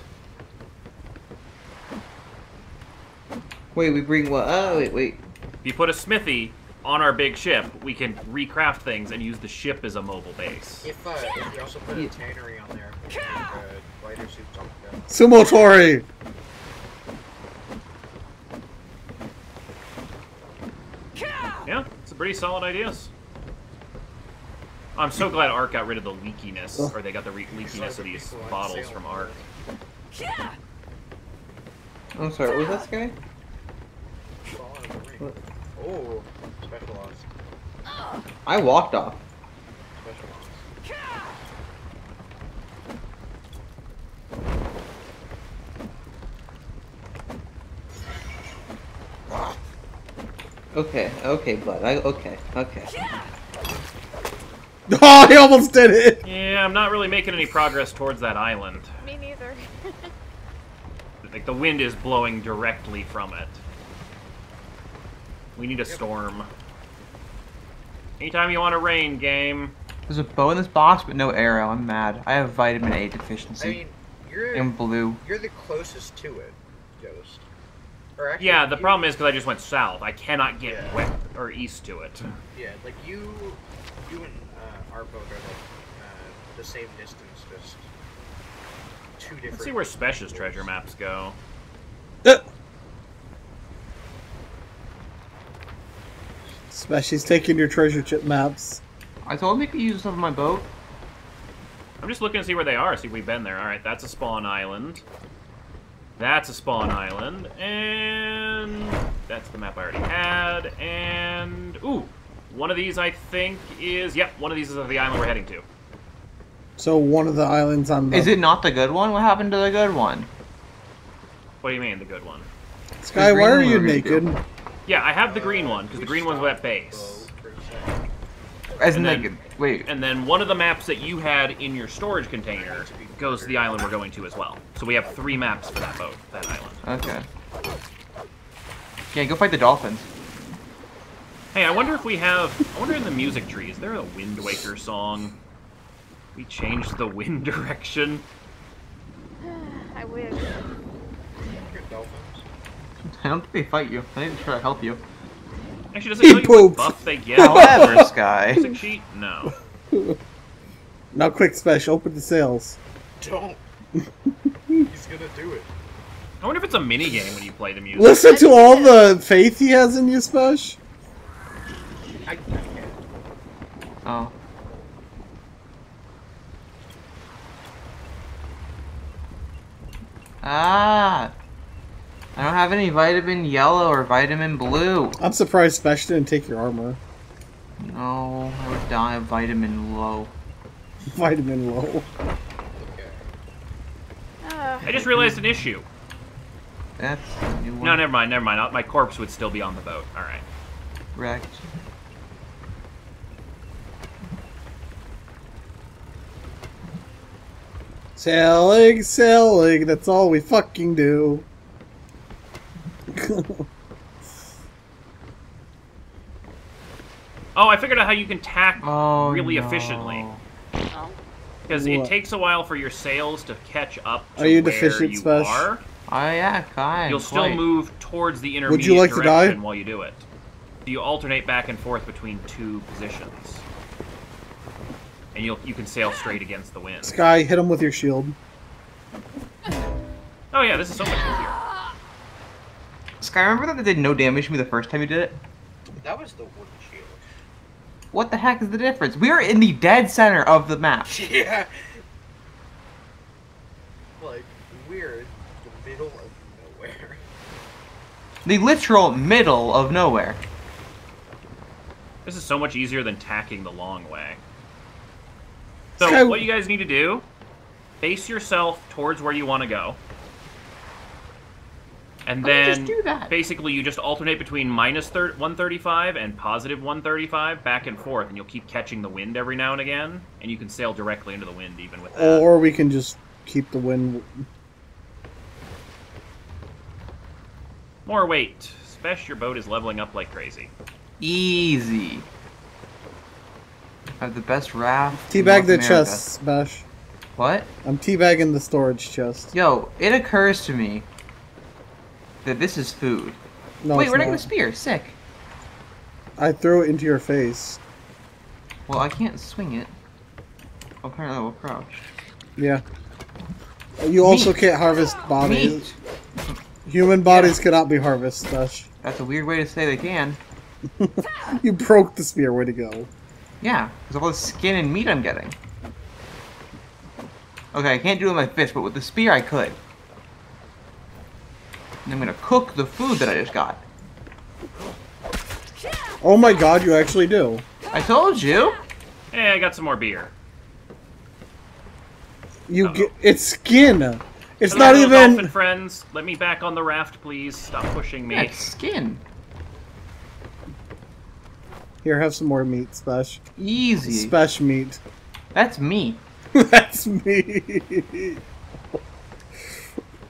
Wait, we bring what? Oh, wait, wait.
If you put a smithy on our big ship, we can recraft things and use the ship as a mobile base.
If, uh, if we also put
Yeah.
a tannery on there, we can make, uh, lighter suits on the go.
Yeah, it's a pretty solid ideas. I'm so glad ARK got rid of the leakiness, or they got the re- leakiness of these bottles from ARK.
I'm sorry, what was that guy?
Fall out of. Oh, special loss.
I walked off.
Special loss.
Okay, okay, bud. I okay, okay.
Oh, he almost did it.
Yeah, I'm not really making any progress towards that island.
Me neither.
Like, the wind is blowing directly from it. We need a storm. Anytime you want a rain game.
There's a bow in this box, but no arrow. I'm mad. I have vitamin A deficiency.
I mean, you're
and blue.
you're the closest to it, Ghost. Or actually,
Yeah, the
you-
problem is because I just went south. I cannot get
Yeah.
west or east to it.
Yeah, like you, you and our boat are like uh, the same distance, just two different.
Let's see where Spesh's treasure maps go.
Uh. Speshy's taking your treasure chip maps.
I told him he could use some of my boat.
I'm just looking to see where they are, see if we've been there. Alright, that's a spawn island. That's a spawn island. And that's the map I already had. And ooh, one of these I think is yep, one of these is the island we're heading to.
So one of the islands on the
Is it not the good one? What happened to the good one?
What do you mean, the good one?
Sky? Why are you
one we're
naked?
Yeah, I have the green one, because the green one's
stopped
that base.
boat for a second.
As in,
And
like,
then-
wait.
And then one of the maps that you had in your storage container goes to the island we're going to as well. So we have three maps for that boat, that island.
Okay. Yeah, go fight the dolphins.
Hey, I wonder if we have. I wonder in the music tree, is there a Wind Waker song? We changed the wind direction.
I wish.
I don't think they fight you. I think they try to help you.
Actually, does it
He
tell you what
pooped.
buff they get?
However, Sky.
Music sheet? No.
Now, quick, Spesh, open the sails.
Don't. He's gonna do it.
I wonder if it's a mini game when you play the music.
Listen to all the faith he has in you, Spesh.
I, I can't.
Oh. Ah! I don't have any vitamin yellow or vitamin blue.
I'm surprised Spesh didn't take your armor.
No, I would die of vitamin low.
Vitamin low.
Okay.
Uh,
I just realized an issue.
That's a new one.
No, never mind, never mind. My corpse would still be on the boat. All right.
Wrecked.
Sailing, selling, that's all we fucking do.
Oh, I figured out how you can tack
Oh,
really
no.
efficiently.
oh.
Because it takes a while for your sails to catch up to
Are you
where
deficient,
you
Spesh?
are.
Oh yeah, kind.
You'll still
quite.
move towards the intermediate
Would you like to die?
direction while you do it. So you alternate back and forth between two positions. And you'll you can sail straight against the wind.
Sky, hit him with your shield.
Oh yeah, this is so much easier.
Sky, remember that it did no damage to me the first time you did it?
That was the wooden shield.
What the heck is the difference? We are in the dead center of the map.
Yeah. Like we're in the middle of nowhere.
The literal middle of nowhere.
This is so much easier than tacking the long way. So
Sky-
what you guys need to do, face yourself towards where you want to go. And
Why don't you
then
just do that?
basically you just alternate between 135 and positive 135 back and forth, and you'll keep catching the wind every now and again, and you can sail directly into the wind even with that.
Or we can just keep the wind.
More weight. Spesh, your boat is leveling up like crazy.
Easy. I have the best raft.
Teabag the
America.
chest, Bash.
What?
I'm teabagging the storage chest.
Yo, it occurs to me that this is food.
No,
Wait, we're not
not.
gonna spear. Sick.
I threw it into your face.
Well, I can't swing it. Apparently, I will crouch.
Yeah. You also can't harvest bodies.
Meat.
Human bodies cannot be harvested, Bash.
That's a weird way to say they can.
You broke the spear. Way to go.
Yeah, because of all the skin and meat I'm getting. Okay, I can't do it with my fish, but with the spear I could. And I'm gonna cook the food that I just got.
Oh my god, you actually do.
I told you!
Hey, I got some more beer.
You get it's skin. It's
Hello,
not even.
dolphin friends. Let me back on the raft, please. Stop pushing me.
Yeah, it's skin.
Here, have some more meat, Spesh.
Easy.
Spesh meat.
That's me.
That's me.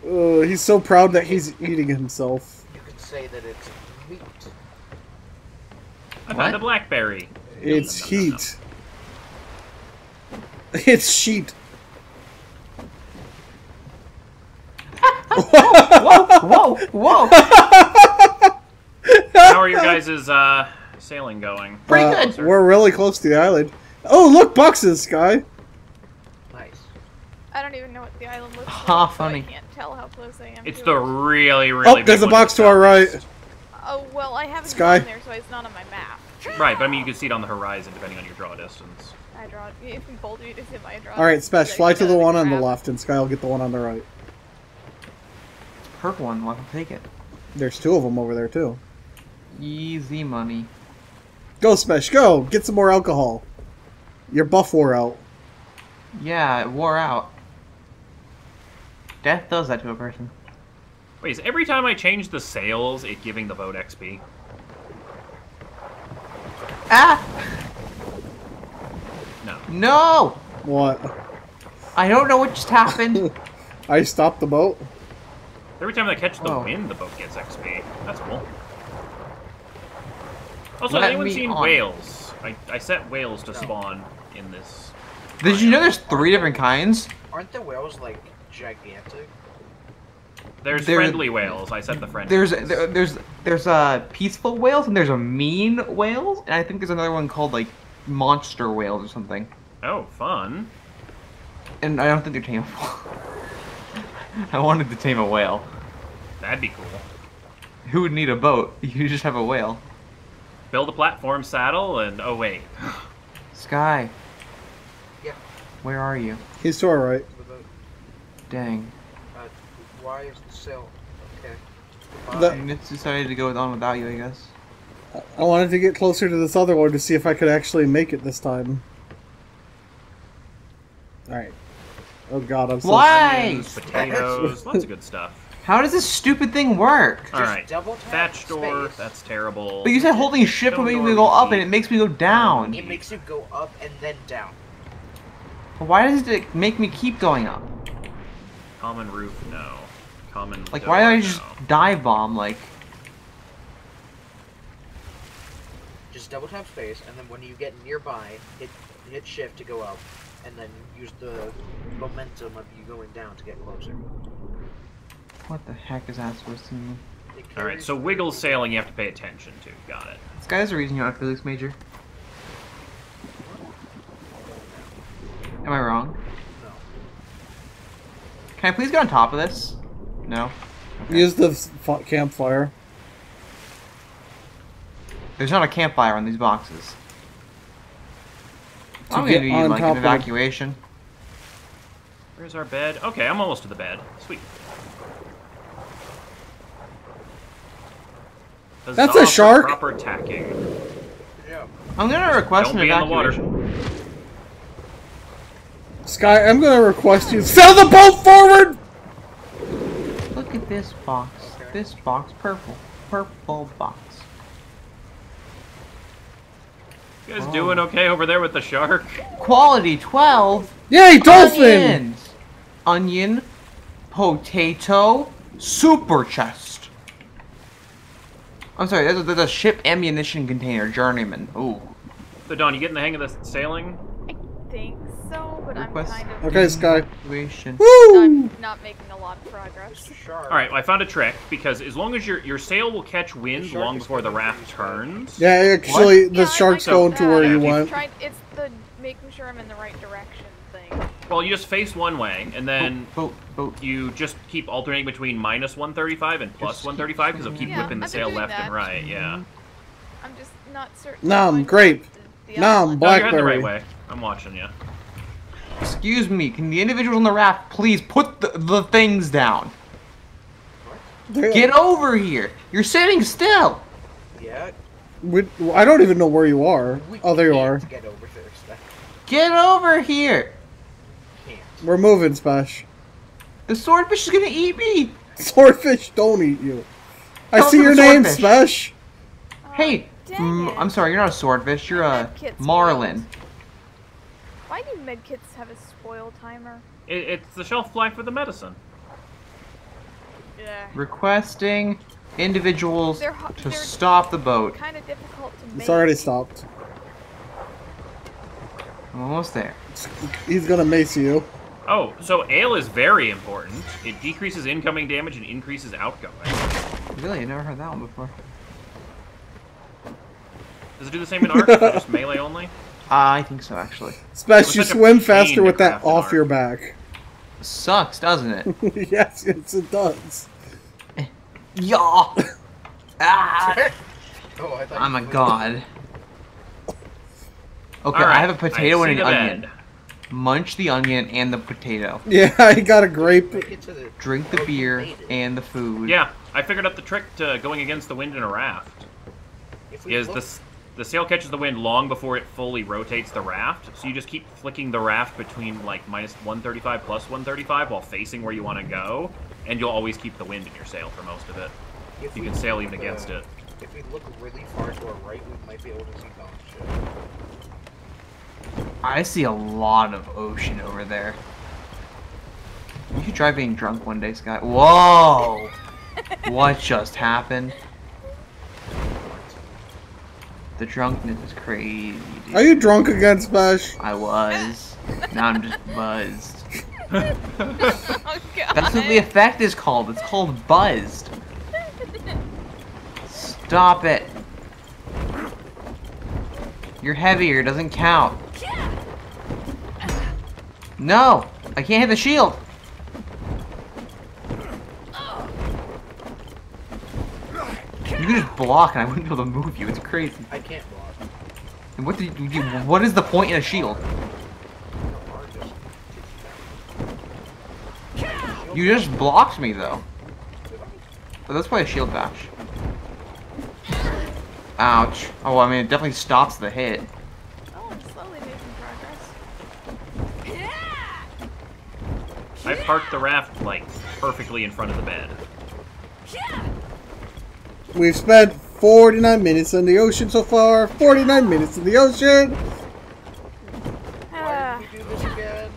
Oh, he's so proud that he's eating himself.
You could say that it's meat.
I
What?
found a blackberry.
It's
Nom, nom, nom, nom.
heat. It's sheet.
Whoa, whoa, whoa!
How are your guys' uh, sailing going?
Pretty
Uh,
good.
We're really close to the island. Oh, look, boxes, Sky.
Nice.
I don't even know what the island looks like.
Ah,
so
funny.
I can't tell how close I am.
It's
to
the
it.
really, really.
Oh, there's a box to our right.
Oh well, I haven't
Sky.
gone there, so it's not on my map.
Right, but I mean you can see it on the horizon depending on your draw distance.
I draw. If you bold me to hit my draw.
All right, Spesh, fly to the one on the left, and Sky will get the one on the right.
Purple one, well, I'll take it.
There's two of them over there too.
Easy money.
Go, Smash, go! Get some more alcohol. Your buff wore out.
Yeah, it wore out. Death does that to a person.
Wait, is every time I change the sails, it giving the boat XP?
Ah!
No.
No!
What?
I don't know what just happened.
I stopped the boat.
Every time I catch the
Oh.
wind, the boat gets XP. That's cool. Also,
Let
has anyone seen
on.
whales? I, I set whales to spawn in this.
Did you know there's three different kinds?
Aren't the whales like gigantic?
There's
There-
friendly whales. I set the friendly.
There's
ones.
there, there's there's uh peaceful whales and there's a mean whales and I think there's another one called like monster whales or something.
Oh, fun.
And I don't think they're tameable. I wanted to tame a whale.
That'd be cool.
Who would need a boat? You just have a whale.
Build a platform saddle and oh wait,
Sky.
Yeah.
Where are you?
He's to our right.
Dang.
Uh, why is the sail? Okay.
The-
Bye.
It's decided to go on without you, I guess.
I wanted to get closer to this other one to see if I could actually make it this time. Alright. Oh god, I'm so
Why?
onions, potatoes, lots of good stuff.
How does this stupid thing work?
All
Just double tap
thatch door.
space.
That's terrible.
But you said holding shift will
Stone
make me go up and it makes me go down.
It makes you go up and then down.
Why does it make me keep going up?
Common roof, no. Common.
Like,
door,
why don't I just
no.
dive bomb? Like,
Just double tap space, and then when you get nearby, hit hit shift to go up, and then use the momentum of you going down to get closer.
What the heck is that supposed to mean?
All right, so
the
wiggle sailing you have to pay attention to. Got it.
This guy's the reason you're not a physics major. Am I wrong?
No.
Can I please get on top of this? No. Okay.
Use the f- campfire.
There's not a campfire on these boxes.
to
I'm
get
gonna need
on
like
top
an
of
evacuation.
Where's our bed? Okay, I'm almost to the bed. Sweet.
That's a shark.
Proper tacking.
Good job.
I'm gonna request
Don't
an
be in the water.
evacuation.
Sky, I'm gonna request you sail the boat forward.
Look at this box. This box, purple, purple box.
You guys
Oh.
doing okay over there with the shark?
Quality 12.
Yay, dolphin!
Onions. Onion, potato, super chest. I'm sorry, there's a, there's a ship ammunition container, journeyman. Ooh.
So Don, you getting the hang of the sailing?
I think so, but
Request-
I'm kind of
Okay, Sky.
Evacuation.
Woo!
I'm not making a lot of progress.
All right, well, I found a trick because as long as your your sail will catch wind long before the raft
for you, Sky.
turns.
Yeah, actually, the
Yeah,
shark's
like
going
that.
to where
Yeah,
you want.
Tried, it's the making sure I'm in the right direction thing.
Well, you just face one way, and then
boat, boat.
you just keep alternating between minus 135 and plus
Just
135 because it'll keep
Yeah,
whipping the
I've
sail
doing
left and
that.
right. Yeah. Mm-hmm.
I'm just not certain.
Nom,
I'm
grape.
the- the
Nom,
island.
No, you're heading the right way. I'm watching you.
Excuse me, can the individuals on the raft please put the, the things down?
They-
Get over here! You're sitting still!
Yeah.
we- I don't even know where you are.
we
Oh, there you are.
Get over there,
Get over here!
Can't.
We're moving, Spesh.
The swordfish is gonna eat me!
Swordfish don't eat you. I
Come
see your name,
swordfish.
Spesh.
Oh,
Hey, mm. I'm sorry, you're not a swordfish, you're a marlin.
Why do medkits have a spoil timer?
It, it's the shelf life for the medicine.
Yeah.
Requesting individuals
They're
to
they're-
stop the boat.
Kind of difficult to make.
It's already stopped.
I'm almost there.
He's gonna mace you.
Oh, so ale is very important. It decreases incoming damage and increases outgoing.
Really, I never heard that one before.
Does it do the same in ARK? or just melee only?
I think so, actually.
Spesh,
you swim faster with that off
arc.
your back.
Sucks, doesn't it?
yes, yes, it does.
yeah! ah!
Oh, I thought
I'm a god. Okay,
All right,
I have a potato and an onion.
bed.
Munch the onion and the potato.
Yeah, I got a grape.
Make to the.
Drink the beer
made
and the food.
Yeah, I figured out the trick to going against the wind in a raft.
If
Is
look-
the the sail catches the wind long before it fully rotates the raft, so you just keep flicking the raft between like minus 135 plus 135 while facing where you want to go, and you'll always keep the wind in your sail for most of it.
if
You can sail
look,
even against
uh,
it.
If we look really far to our right, we might be able to see Don's ship.
I see a lot of ocean over there. You should try being drunk one day, Scott. Whoa! what just happened? The drunkenness is crazy, dude.
Are you drunk again, Spesh?
I was. Now I'm just buzzed.
oh god.
That's what the effect is called. It's called buzzed. Stop it. You're heavier, it doesn't count. No! I can't hit the shield! You can just block and I wouldn't be able to move you. It's crazy.
I can't block.
And what do you, what is the point in a shield? You just blocked me though. But let's play a shield bash. Ouch. Oh, I mean, it definitely stops the hit.
Oh, I'm slowly making progress.
I parked the raft like perfectly in front of the bed.
We've spent 49 minutes in the ocean so far. 49 minutes in the ocean.
Why
Ah,
did we do this again?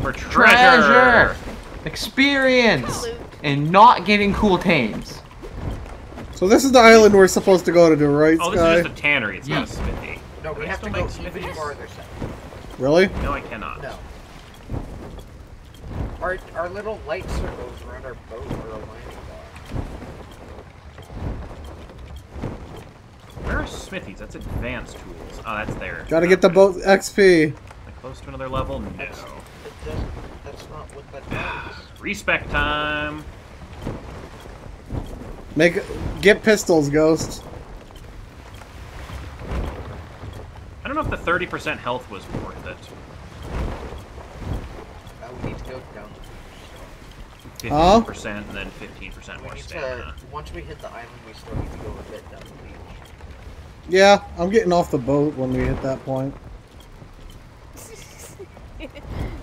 For treasure.
Treasure! Experience! And not getting cool tames.
So this is the island we're supposed to go to, right,
Oh, this
Sky?
is just a tannery. It's not a smithy.
No, we
Can I
have to
still
go
make
even
smithies?
farther south.
Really?
No, I cannot.
No. Our, our little light circles around our boat are a landing bar.
Where are smithies? That's advanced tools. Oh, that's there.
Gotta get the boat XP.
Am close to another level? No.
That's, doesn't, that's not what that does.
Respec time.
Make get pistols, Ghost.
I don't know if the 30% health was worth it. 15% oh? and then 15% more stamina.
To, once we hit the island, we still need to go a bit down the beach.
Yeah, I'm getting off the boat when we hit that point.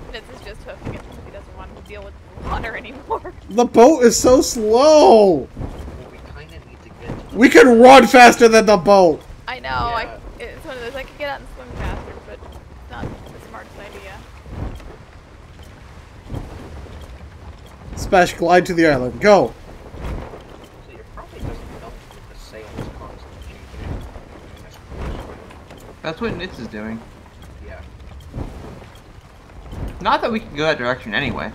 This is just hoping it he doesn't want to deal with water anymore.
The boat is so slow!
Well, we,
we can run faster than the boat!
I know,
yeah.
I, it's one of those, I could get out and
Splash glide to the island. Go.
So it probably doesn't help with the sails constantly changing. That's
what Nitz is doing.
Yeah.
Not that we can go that direction anyway.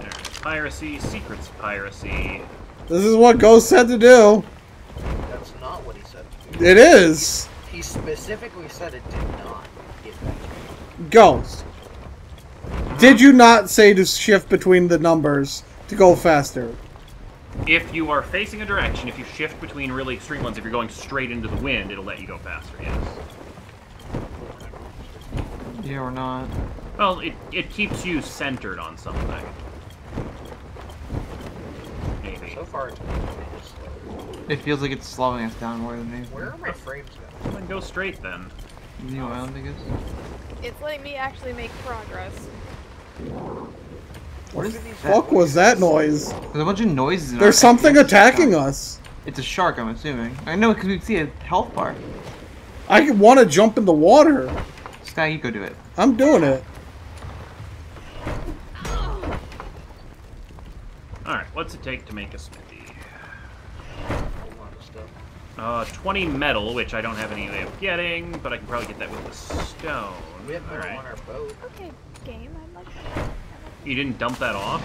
There's piracy, secrets piracy.
This is what Ghost said to do.
That's not what he said.
It is.
He specifically said it did not get that.
Ghost. Did you not say to shift between the numbers to go faster?
If you are facing a direction, if you shift between really extreme ones, if you're going straight into the wind, it'll let you go faster, yes.
Yeah, or not.
Well, it, it keeps you centered on something. Maybe.
So far, it's been really slow.
It feels like it's slowing us down more than anything.
Where are my frames going?
Then go straight then.
New Island, I guess.
It's letting me actually make progress.
What is
Fuck was that noise?
There's a bunch of noises. In
There's something
FPS
attacking
system.
us.
It's a shark, I'm assuming. I know because we see a health bar.
I want to jump in the water.
Sky, you go do it.
I'm doing it.
Alright, what's it take to make a smithy?
A lot of stuff.
Uh, 20 metal, which I don't have any way of getting, but I can probably get that with the stone.
We have metal
Alright.
on our boat.
Okay, game, I'd like that.
You didn't dump that off?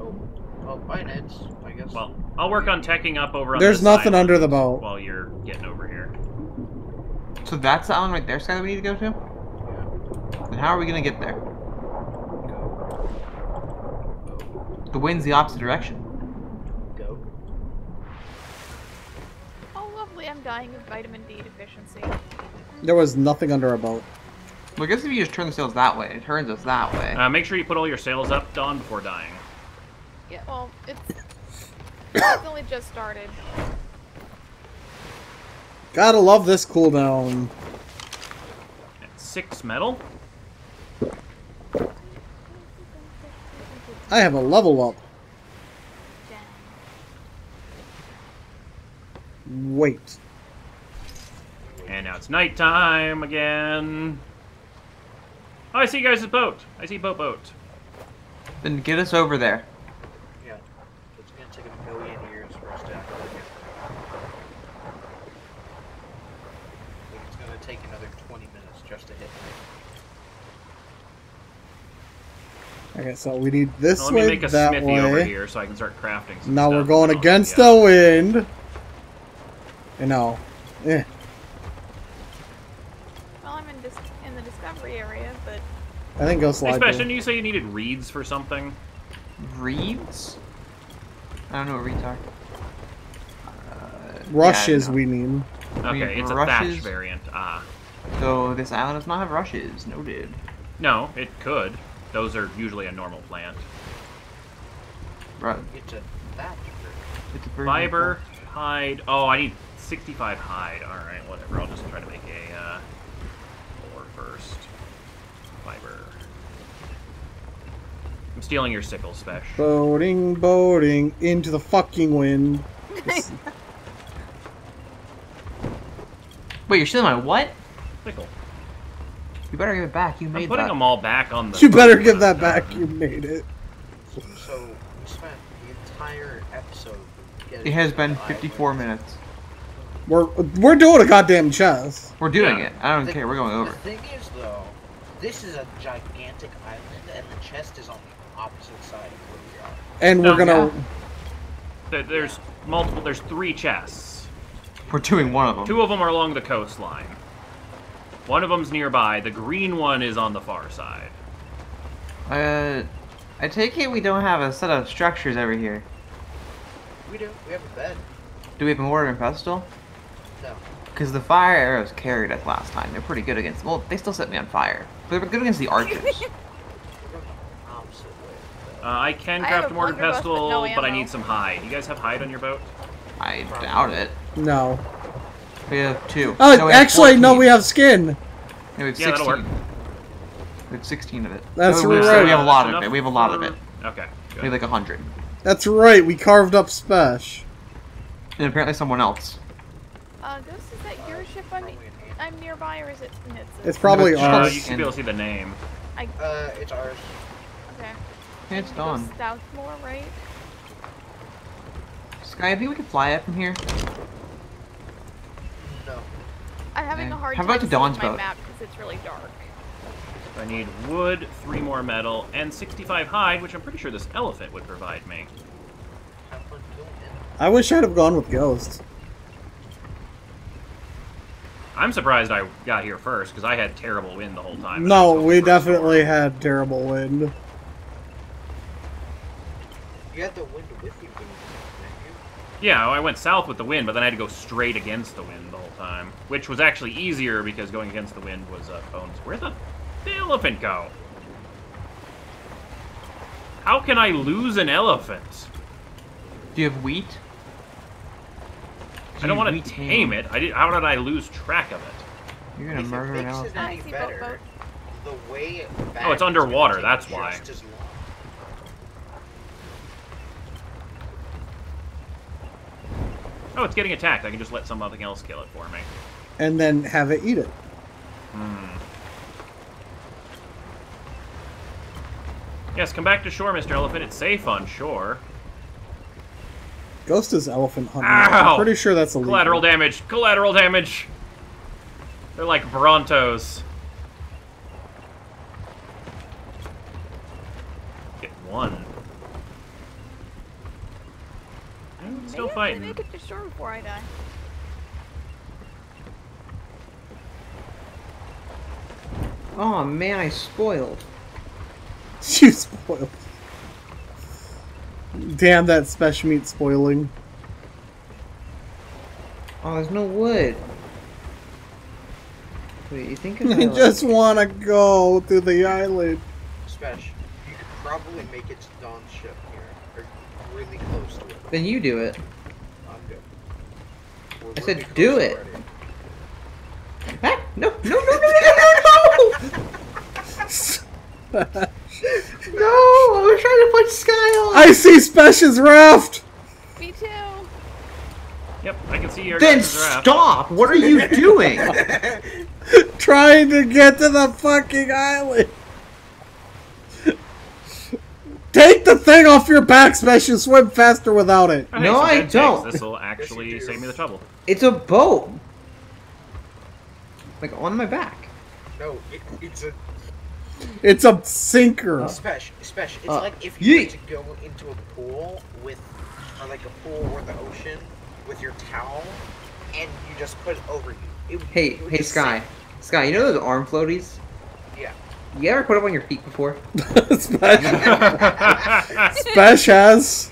Oh, well, by nets, I guess.
Well, I'll work on teching up over on
There's
this
nothing
island
under the boat.
While you're getting over here.
So that's the island right there, Sky, that we need to go to?
yeah.
Then how are we gonna get there? The wind's the opposite direction.
Lovely, I'm dying of vitamin D deficiency.
There was nothing under a boat.
Well, I guess if you just turn the sails that way, it turns us that way.
Uh, make sure you put all your sails up, Dawn, before dying.
Yeah, well, it's, it's only just started.
Gotta love this cooldown.
At six metal.
I have a level up. Wait.
And now it's nighttime again. Oh, I see you guys' boat. I see boat boat.
Then get us over there.
Yeah. It's gonna take a million years for us to actually get there. Like, it's gonna take another 20 minutes just to hit me.
Okay, so we need this
Now, let me
way,
make a
that
smithy over here so I can start crafting some
Now we're going
Oh,
against
yeah.
the wind. You know. Eh.
Well, I'm in, dis- in the discovery area, but
I think go
Hey,
slide.
Didn't you say you needed reeds for something?
Reeds? I don't know what reeds are. Uh,
Rushes
yeah,
we need.
Okay, it's a thatch variant. Ah.
So this island does not have rushes. Noted.
No, it could. Those are usually a normal plant.
Right.
It's a thatch.
It's a
Fiber, hide. Oh, I need 65 hide. Alright, whatever. I'll just try to make a uh, ore first. Fiber. I'm stealing your sickle, Spesh.
Boating, boating into the fucking wind.
Wait, you're stealing my what?
Sickle.
You better give it back. You made
I'm putting
that.
them all back on the.
You better give that back.
done.
You made it.
So, we spent the entire episode getting
It has been 54
island.
minutes.
We're we're doing a goddamn chess.
We're doing
Yeah.
it. I don't
The-
care. We're going over.
The thing is, though, this is a gigantic island, and the chest is on the opposite side of where we are.
And we're gonna.
yeah.
There's multiple. There's three chests.
We're doing one of them.
Two of them are along the coastline. One of them's nearby. The green one is on the far side.
Uh, I take it we don't have a set of structures over here.
We do. We have a bed.
Do we have a mortar and pestle?
No.
Because the fire arrows carried us last time. They're pretty good against. Well, they still set me on fire. But they're good against the archers.
We're going the opposite way.
Uh, I can craft
a
a mortar and
but
pestle,
no
but I need some hide. You guys have hide on your boat?
I doubt it.
No.
We have two.
Oh,
No, we have
actually, no, we have skin.
No, we have
Yeah,
16.
that'll work.
We have 16 of it.
That's
No, we have- so
right.
We have a lot of
Enough
it. We have a lot of it.
Okay.
We have like a hundred.
That's right, we carved up Spesh.
And apparently someone else.
Uh, Ghost, is that your ship I'm,
Probably an ant.
I'm nearby, or is it Nitz's?
It's probably
No,
Uh,
ours.
you should be able to see the name.
Uh, it's ours.
Okay.
Hey, it's
Go
dawn.
South more, right?
Sky, I think we can fly up from here.
No.
I'm having
Okay.
a hard
How
time
about to
seeing
Dawn's
my
boat?
map because it's really dark.
I need wood, three more metal, and 65 hide, which I'm pretty sure this elephant would provide me.
Have fun doing it.
I wish I'd have gone with Ghost.
I'm surprised I got here first because I had terrible wind the whole time.
No, we definitely
storm.
had terrible wind.
You had the wind with you, didn't
Yeah, I went south with the wind, but then I had to go straight against the wind the whole time, which was actually easier because going against the wind was a bonus. Where the, the elephant go? How can I lose an elephant?
Do you have wheat?
I don't want to tame it. I did, how did I lose track of it?
You're gonna
If
murder an elephant.
it
I
any
boat,
better, the way back
Oh, it's underwater, that's why.
just long.
Oh, it's getting attacked. I can just let something else kill it for me.
And then have it eat it.
Hmm. Yes, come back to shore, Mr. Elephant. It's safe on shore.
Ghost is elephant hunting.
Ow!
I'm pretty sure that's illegal.
Collateral damage. Collateral damage. They're like Brontos. Get one. I'm still
Maybe I can
fighting.
make it to shore before I die.
Oh man, I spoiled.
you spoiled. Damn that special meat spoiling.
Oh, there's no wood. Wait, you think if I
I
like-
just wanna go to the island.
Special. You could probably make it to Dawn's ship here, or really close to it.
Then you do it.
I'm good. We're
I said do it.
already.
Ah, no, no, no, no, no, no, no! No, I was trying to put Sky on.
I see Special's raft!
Me too.
Yep, I can see your
Then
guys' raft.
stop! What are you doing?
Trying to get to the fucking island! Take the thing off your back, Special! Swim faster without it!
Hey,
No,
some
I don't.
This will actually
do.
save me the trouble.
It's a boat. Like on my back.
No, it, it's a
It's a sinker!
special. Special. It's
Uh,
like if you were to go into a pool with, or like a pool or the ocean with your towel, and you just put it over you. It,
Hey,
it
hey, Sky.
sink.
Sky, you know those arm floaties?
Yeah.
You ever put them on your feet before?
Special. Special has.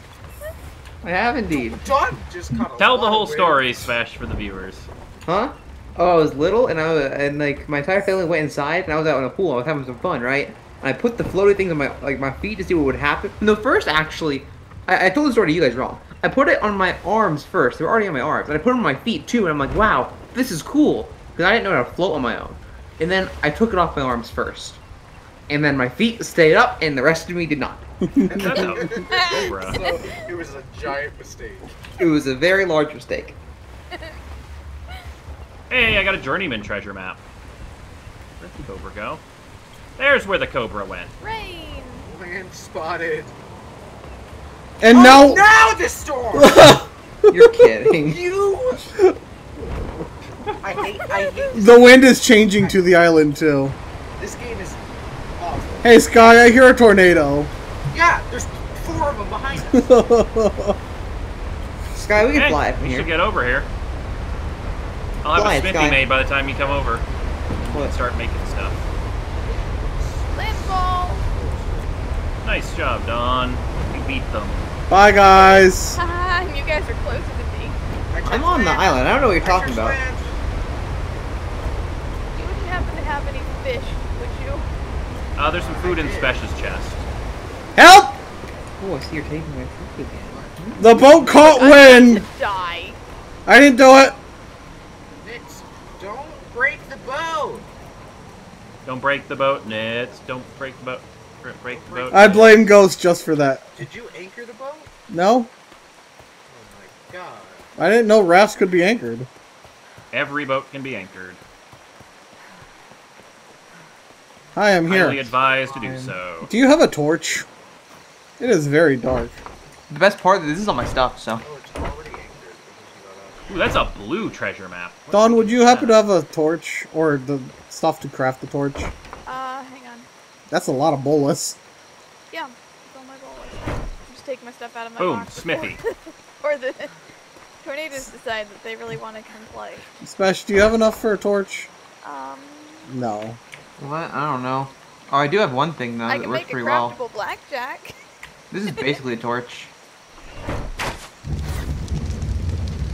I have indeed.
Dawn just caught a
Tell
lot
the whole
waves.
story, Smash, for the viewers.
Huh? Oh, I was little, and I was, and like my entire family went inside, and I was out in a pool. I was having some fun, right? And I put the floaty things on my like my feet to see what would happen. No, first actually, I, I told the story to you guys wrong. I put it on my arms first. They were already on my arms, and I put them on my feet too. And I'm like, wow, this is cool because I didn't know how to float on my own. And then I took it off my arms first, and then my feet stayed up, and the rest of me did not.
That's a cobra.
So it was a giant mistake.
It was a very large mistake.
Hey, I got a journeyman treasure map. Where'd the cobra go? There's where the cobra went.
Rain.
Land spotted.
And
Oh,
now.
now the storm.
You're kidding.
you. I hate. I hate.
The wind is changing to the island, too.
this game is awful.
Hey, Sky, I hear a tornado.
Yeah, there's four of them behind us.
Sky, we can
Hey,
fly from
we
here.
should get over here. I'll have
Fly,
a smithy
Sky.
made by the time you come over.
What?
And start making stuff.
Landfall.
Nice job, Don. We beat them.
Bye, guys.
Haha, I you guys are closer to me.
I'm on the island. I don't know what you're talking about.
You wouldn't happen to have any fish, would you?
Uh, there's some food in Spesh's chest.
Help!
Oh, I see you're taking my food again.
The boat caught wind!
To die.
I didn't do it!
Nitz, don't break the boat.
Don't break the boat, Nitz. Don't break the boat. Br- Break the boat.
I blame Ghost just for that.
Did you anchor the boat?
No?
Oh my god.
I didn't know rafts could be anchored.
Every boat can be anchored.
Hi, I'm here.
Highly
here.
advised to do so.
Do you have a torch? It is very dark.
The best part is this is all my stuff, so.
Oh, it's already anchored because you got
Ooh, that's a blue treasure map. What
Don, would you happen to have a torch or the stuff to craft the torch?
Uh, hang on.
That's a lot of bolus.
Yeah, it's on my bowl. Just take my stuff out of my
Boom,
box.
Smithy.
or the tornadoes decide that they really want to come play.
Smash, do you have enough for a torch?
Um,
No.
What? I don't know. Oh, I do have one thing though
I
that
can
works
make a
pretty well.
craftable blackjack.
This is basically a torch.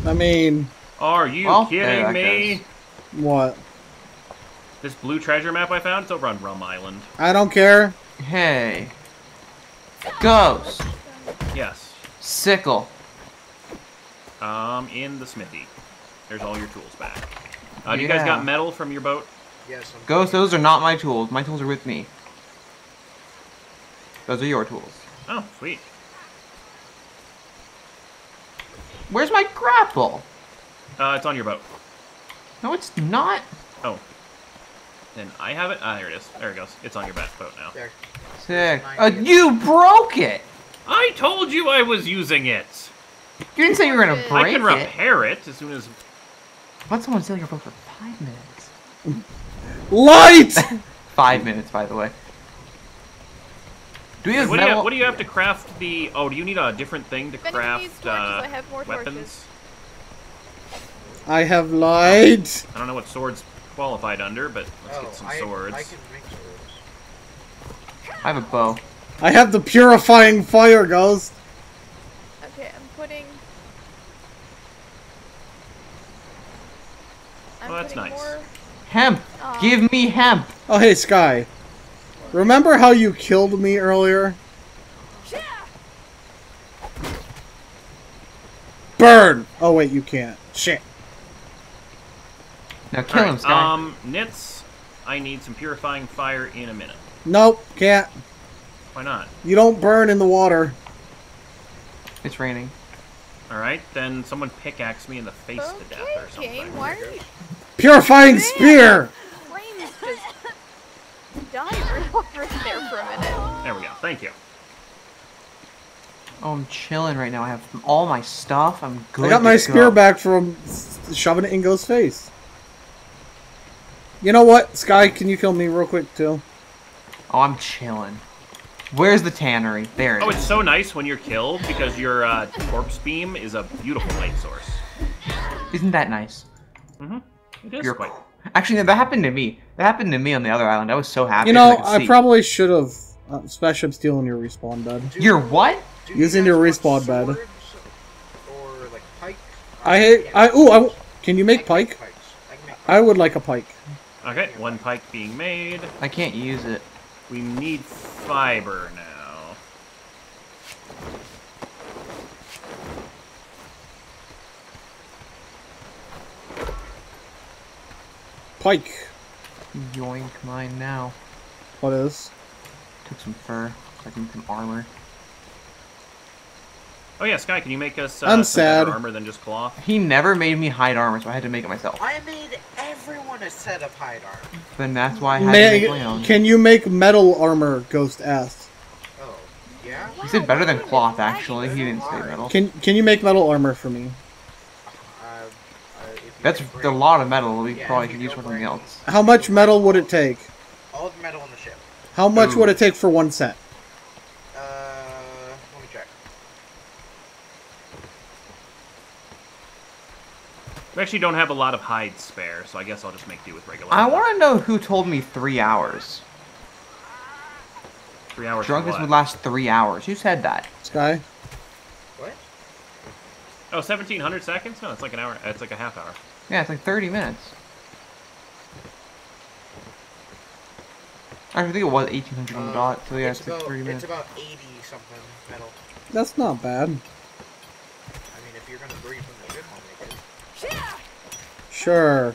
I mean,
Are you
Well,
kidding
there
me?
goes.
what?
This blue treasure map I found, it's over on Rum Island.
I don't care.
Hey. Ghost.
Yes.
Sickle.
Um, in the smithy. There's all your tools back. Uh, do you guys got metal from your boat?
Yes, I'm
Ghost, those are not my tools. My tools are with me. Those are your tools.
Oh, sweet.
Where's my grapple?
Uh, it's on your boat.
No, it's not.
Oh. Then I have it. Ah, there it is. There it goes. It's on your back boat now.
there.
Sick. Uh, you broke it.
I told you I was using it.
You didn't say you were gonna
I
break
I can
it.
repair it as soon as.
Let someone steal your boat for five minutes.
Light!
Five minutes, by the way. Do we have
What do, you,
metal?
what do you have to craft the? Oh, do you need a different thing to
If
craft
torches,
uh,
I have more
weapons?
torches.
I have light.
I don't know what swords qualified under, but let's
Oh,
get some
I,
swords.
I can make swords.
I have a bow.
I have the purifying fire, Ghost.
Okay, I'm putting. I'm
Oh, that's
putting
nice.
More,
Hemp.
uh,
Give me hemp.
Oh, hey, Sky. Remember how you killed me earlier? Burn! Oh, wait, you can't. Shit.
Now kill him,
Alright,
Sky.
Um, Nitz, I need some purifying fire in a minute.
Nope, can't.
Why not?
You don't burn in the water.
It's raining.
Alright, then someone pickaxe me in the face to death or something.
game. Why are you?
Purifying spear!
Flames died over there for a minute.
There we go. Thank you.
Oh, I'm chilling right now. I have all my stuff. I'm good.
I got my
to
spear
go.
back from shoving it in Ghost's face. You know what? Sky, can you kill me real quick, too?
Oh, I'm chilling. Where's the tannery? There it
Oh,
is.
it's so nice when you're killed because your uh, corpse beam is a beautiful light source.
Isn't that nice? Mhm.
It is
You're
quite.
Actually, that happened to me. That happened to me on the other island. I was so happy.
You know,
'cause I,
I probably should have uh, special stealing your respawn bed.
Do
You're
you-
what?
Using
guys
your respawn bed.
Or like pike?
I hate. I ooh. I, w- can you make pike?
I
I would like a pike.
Okay, one pike being made.
I can't use it.
We need fiber now.
Pike.
Yoink mine now.
What is?
Took some fur. so I can make some armor.
Oh yeah, Sky, can you make us uh,
I'm
some better
sad.
armor than just cloth?
He never made me hide armor, so I had to make it myself.
I made everyone a set of hide armor.
Then that's why I had to make my own.
can you make metal armor? Ghost asked.
Oh, yeah?
He said better than cloth, actually. He didn't say metal.
Can Can you make metal armor for me?
Uh, uh, if you
That's a lot of metal. We
Yeah,
probably could use
don't
something else.
How much metal would it take?
All the metal on the ship.
How much
Ooh.
would it take for one set?
Uh, let me check.
We actually don't have a lot of hide spare, so I guess I'll just make do with regular.
I want to know who told me three hours.
three hours. for
Drunkenness would last three hours. Who said that?
Sky.
What?
Oh, 1700 seconds? No, it's like an hour. It's like a half hour.
Yeah, it's like 30 minutes. Actually, I think it was 1800 on the
Uh,
dot, so yeah,
it's,
it's, like
about
30 minutes.
it's about 80 something metal.
That's not bad.
I mean, if you're gonna breathe from the ship, I'll make it.
Sure.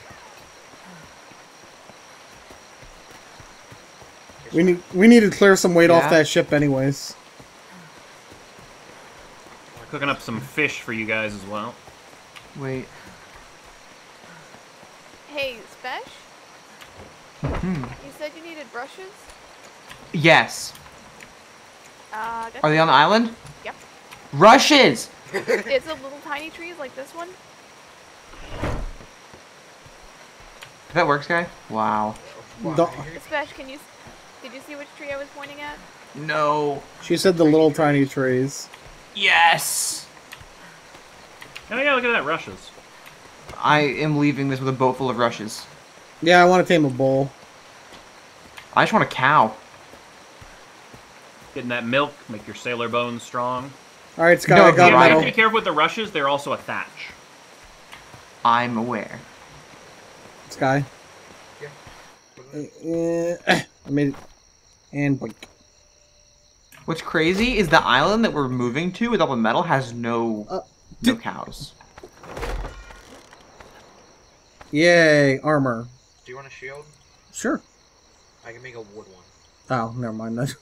We need we need to clear some weight off that ship anyways.
We're cooking up some fish for you guys as well.
Wait.
Hey, Spesh,
Hmm.
you said you needed brushes?
Yes.
Uh, got
Are they on the island?
Yep.
Rushes!
It's a little tiny trees like this one.
If that works, guy? Wow.
Wow,
Spesh, can you... Did you see which tree I was pointing at?
No.
She said the little tiny trees.
Yes!
Oh yeah, look at that rushes.
I am leaving this with a boat full of rushes.
Yeah, I want to tame a bull.
I just want a cow.
Getting that milk, make your sailor bones strong.
All right, Scott,
No,
I got
but you have
metal.
to be careful with the rushes. They're also a thatch.
I'm aware.
Sky.
Yeah.
Uh, I made it. And blink.
What's crazy is the island that we're moving to with all the metal has no
Uh,
no cows.
Yay, armor.
Do you want a shield?
Sure.
I can make a wood one.
Oh, never mind that.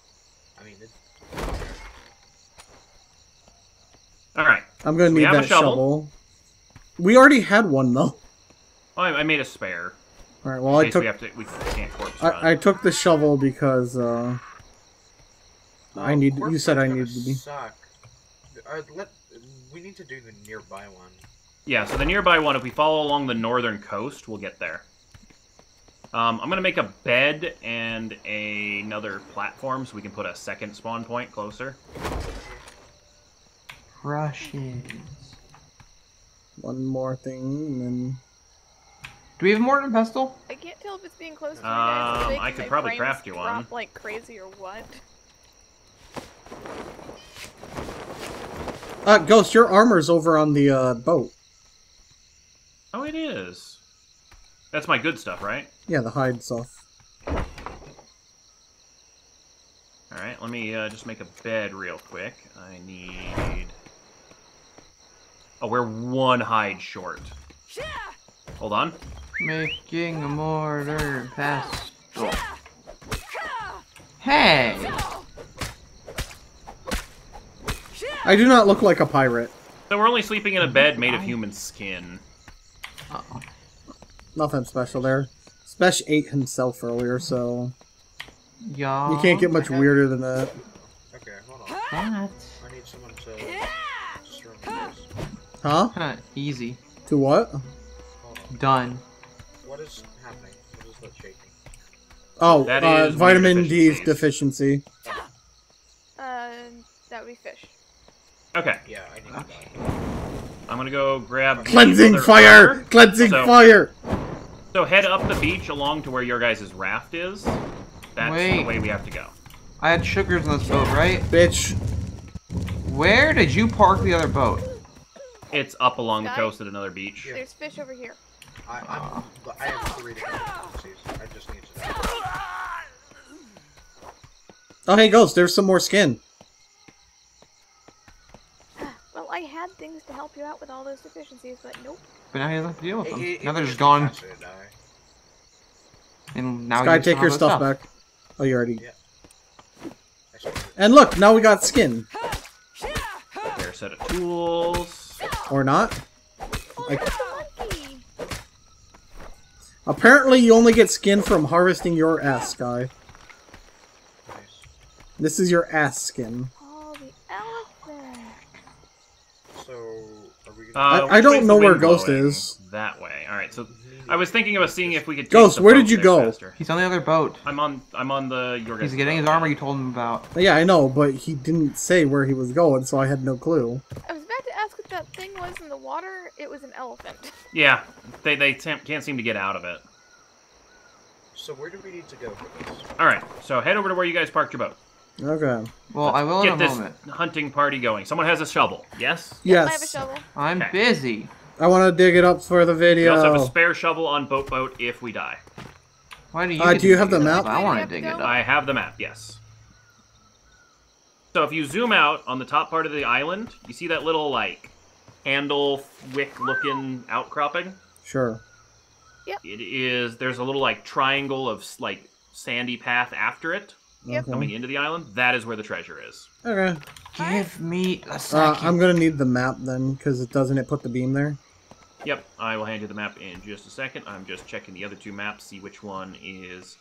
I mean, it,
All right.
I'm gonna
So
need that
shovel.
shovel. We already had one though.
Oh, I, I made a spare.
All right. Well, I took
we have to. We can't corpse.
I, I took the shovel because uh I need. You said I
run's gonna
needed to be.
Suck. Uh, let, we need to do the nearby one.
Yeah, so the nearby one, if we follow along the northern coast, we'll get there. Um, I'm gonna make a bed and a, another platform so we can put a second spawn point closer.
Rushes.
One more thing, and then
Do we have more than pestle?
I can't tell if it's being close to you guys.
Um, I could probably craft you one.
like crazy or what?
uh, Ghost, your armor's over on the uh boat.
Oh, it is. That's my good stuff, right?
Yeah, the hide stuff.
All right, let me uh, just make a bed real quick. I need. Oh, we're one hide short. Hold on.
Making a mortar pestle. Hey!
I do not look like a pirate.
So we're only sleeping in a bed made of human skin.
Uh-oh.
Nothing special there. Spesh ate himself earlier, so
Yeah.
you can't get much weirder than that.
Okay, hold on.
What?
I need someone to just remember.
Huh?
Kinda easy.
To what?
Hold on.
Done.
What is happening? What is that shaking?
Oh,
That
uh,
is
vitamin D
deficiencies.
deficiency.
Uh, that would be fish.
Okay,
Yeah, I need
Okay.
that.
I'm gonna go grab the
Cleansing fire!
armor.
Cleansing
So-
fire!
So head up the beach along to where your guys' raft is. That's the way we have to go.
I had sugars on this boat, right?
Bitch.
Where did you park the other boat?
It's up along the coast at another beach.
Yeah.
There's fish over here.
I, I'm, I have three different agencies. I just need to know.
Oh, hey, Ghost, there's some more skin.
Well, I had things to help you out with all those deficiencies, but nope.
But now he doesn't have to deal with them.
it-
now
it
they're
was
just gone.
faster to die.
And now
Sky,
you
take your
have the
stuff back. Oh, you already.
Yeah.
And look, now we got skin.
Their set of tools.
Or not.
Oh,
I-
a monkey!
Apparently, you only get skin from harvesting your ass, Sky.
Nice.
This is your ass skin.
Oh, the elephant!
So, are we
Uh,
gonna...
I don't know where Ghost is.
That way. All right. So I was thinking about seeing if we could.
Ghost, where did you go?
faster.
He's on the other boat.
I'm on. I'm on the. Your
He's getting his armor you told him about.
Yeah, I know, but he didn't say where he was going, so I had no clue.
I was about to ask what that thing was in the water. It was an elephant.
Yeah, they they can't seem to get out of it.
So where do we need to go for this?
All right. So head over to where you guys parked your boat.
Okay.
Well, I will in
Get
a
this
moment.
hunting party going. Someone has a shovel. Yes.
I have a
Yes.
shovel.
I'm
Okay.
busy.
I want to dig it up for the
We
video.
also have a spare shovel on boat boat if we die.
Why do you?
Uh, do you have the map?
I want to dig it up.
I have the map. Yes. So if you zoom out on the top part of the island, you see that little like handle wick looking outcropping.
Sure. Yep.
It is there's a little like triangle of like sandy path after it
Yep.
coming into the island. That is where the treasure is.
Okay.
Give me a
Uh,
second.
I'm gonna need the map then, because it doesn't it put the beam there.
Yep, I will hand you the map in just a second. I'm just checking the other two maps, see which one is.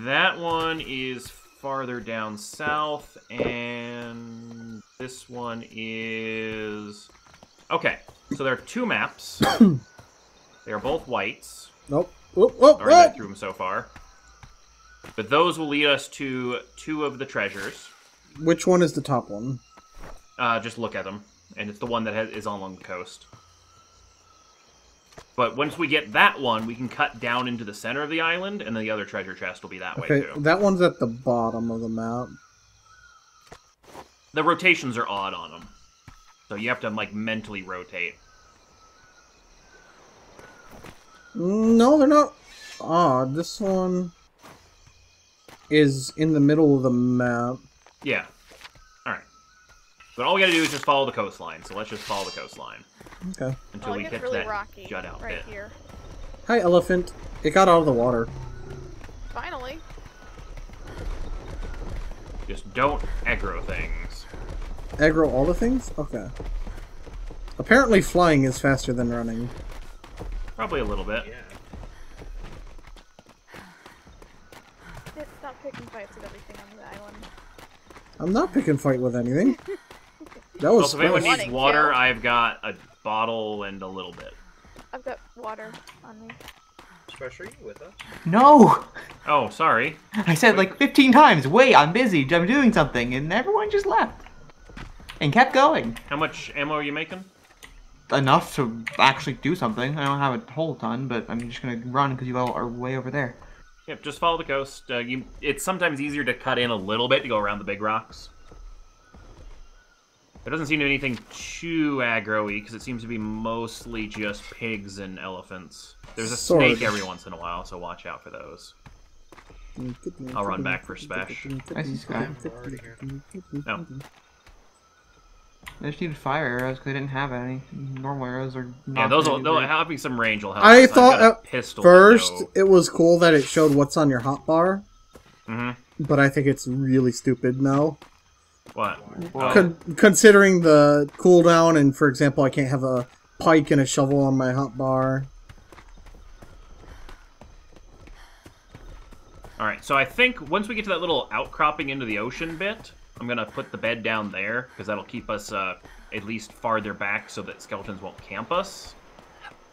That one is farther down south, and this one is. Okay, so there are two maps. they are both whites.
Nope. Whoop, whoop,
Already read
whoop.
through them so far. But those will lead us to two of the treasures.
Which one is the top one?
Uh, just look at them, and it's the one that has, is along the coast. But once we get that one, we can cut down into the center of the island, and the other treasure chest will be that way too.
that one's at the bottom of the map.
The rotations are odd on them, so you have to like mentally rotate.
No, they're not odd. This one is in the middle of the map.
Yeah. All right. But all we gotta do is just follow the coastline. So let's just follow the coastline
Okay.
until
Oh,
we
gets
get to
really
that
rocky
jut out
right
bit.
here.
Hi, elephant. It got out of the water.
Finally.
Just don't aggro things.
Aggro all the things? Okay. Apparently flying is faster than running.
Probably a little bit.
Yeah.
It stopped picking fights with everything on the island.
I'm not picking fight with anything. That was
Also, if anyone
splash.
needs water,
to.
I've got a bottle and a little bit.
I've got water on me.
Speshel, are you with us?
no.
Oh, sorry.
I said like 15 times. Wait, I'm busy. I'm doing something, and everyone just left and kept going.
How much ammo are you making?
Enough to actually do something. I don't have a whole ton, but I'm just gonna run because you all are way over there.
Yep, just follow the coast. Uh, you, it's sometimes easier to cut in a little bit to go around the big rocks. There doesn't seem to be anything too aggro-y, because it seems to be mostly just pigs and elephants. There's a
Sort
snake every once in a while, so watch out for those. I'll run back for Spesh.
I see Sky.
I'm already here.
No.
I just needed fire arrows because I didn't have any. Normal arrows are not.
Yeah, those will,
very
they'll, having some range will help.
I thought
got
at
pistol.
First,
No.
it was cool that it showed what's on your hotbar,
hmm
but I think it's really stupid now.
What?
Well,
Oh.
Con- considering the cooldown, and for example, I can't have a pike and a shovel on my hotbar.
All right, so I think once we get to that little outcropping into the ocean bit, I'm gonna put the bed down there because that'll keep us uh, at least farther back so that skeletons won't camp us.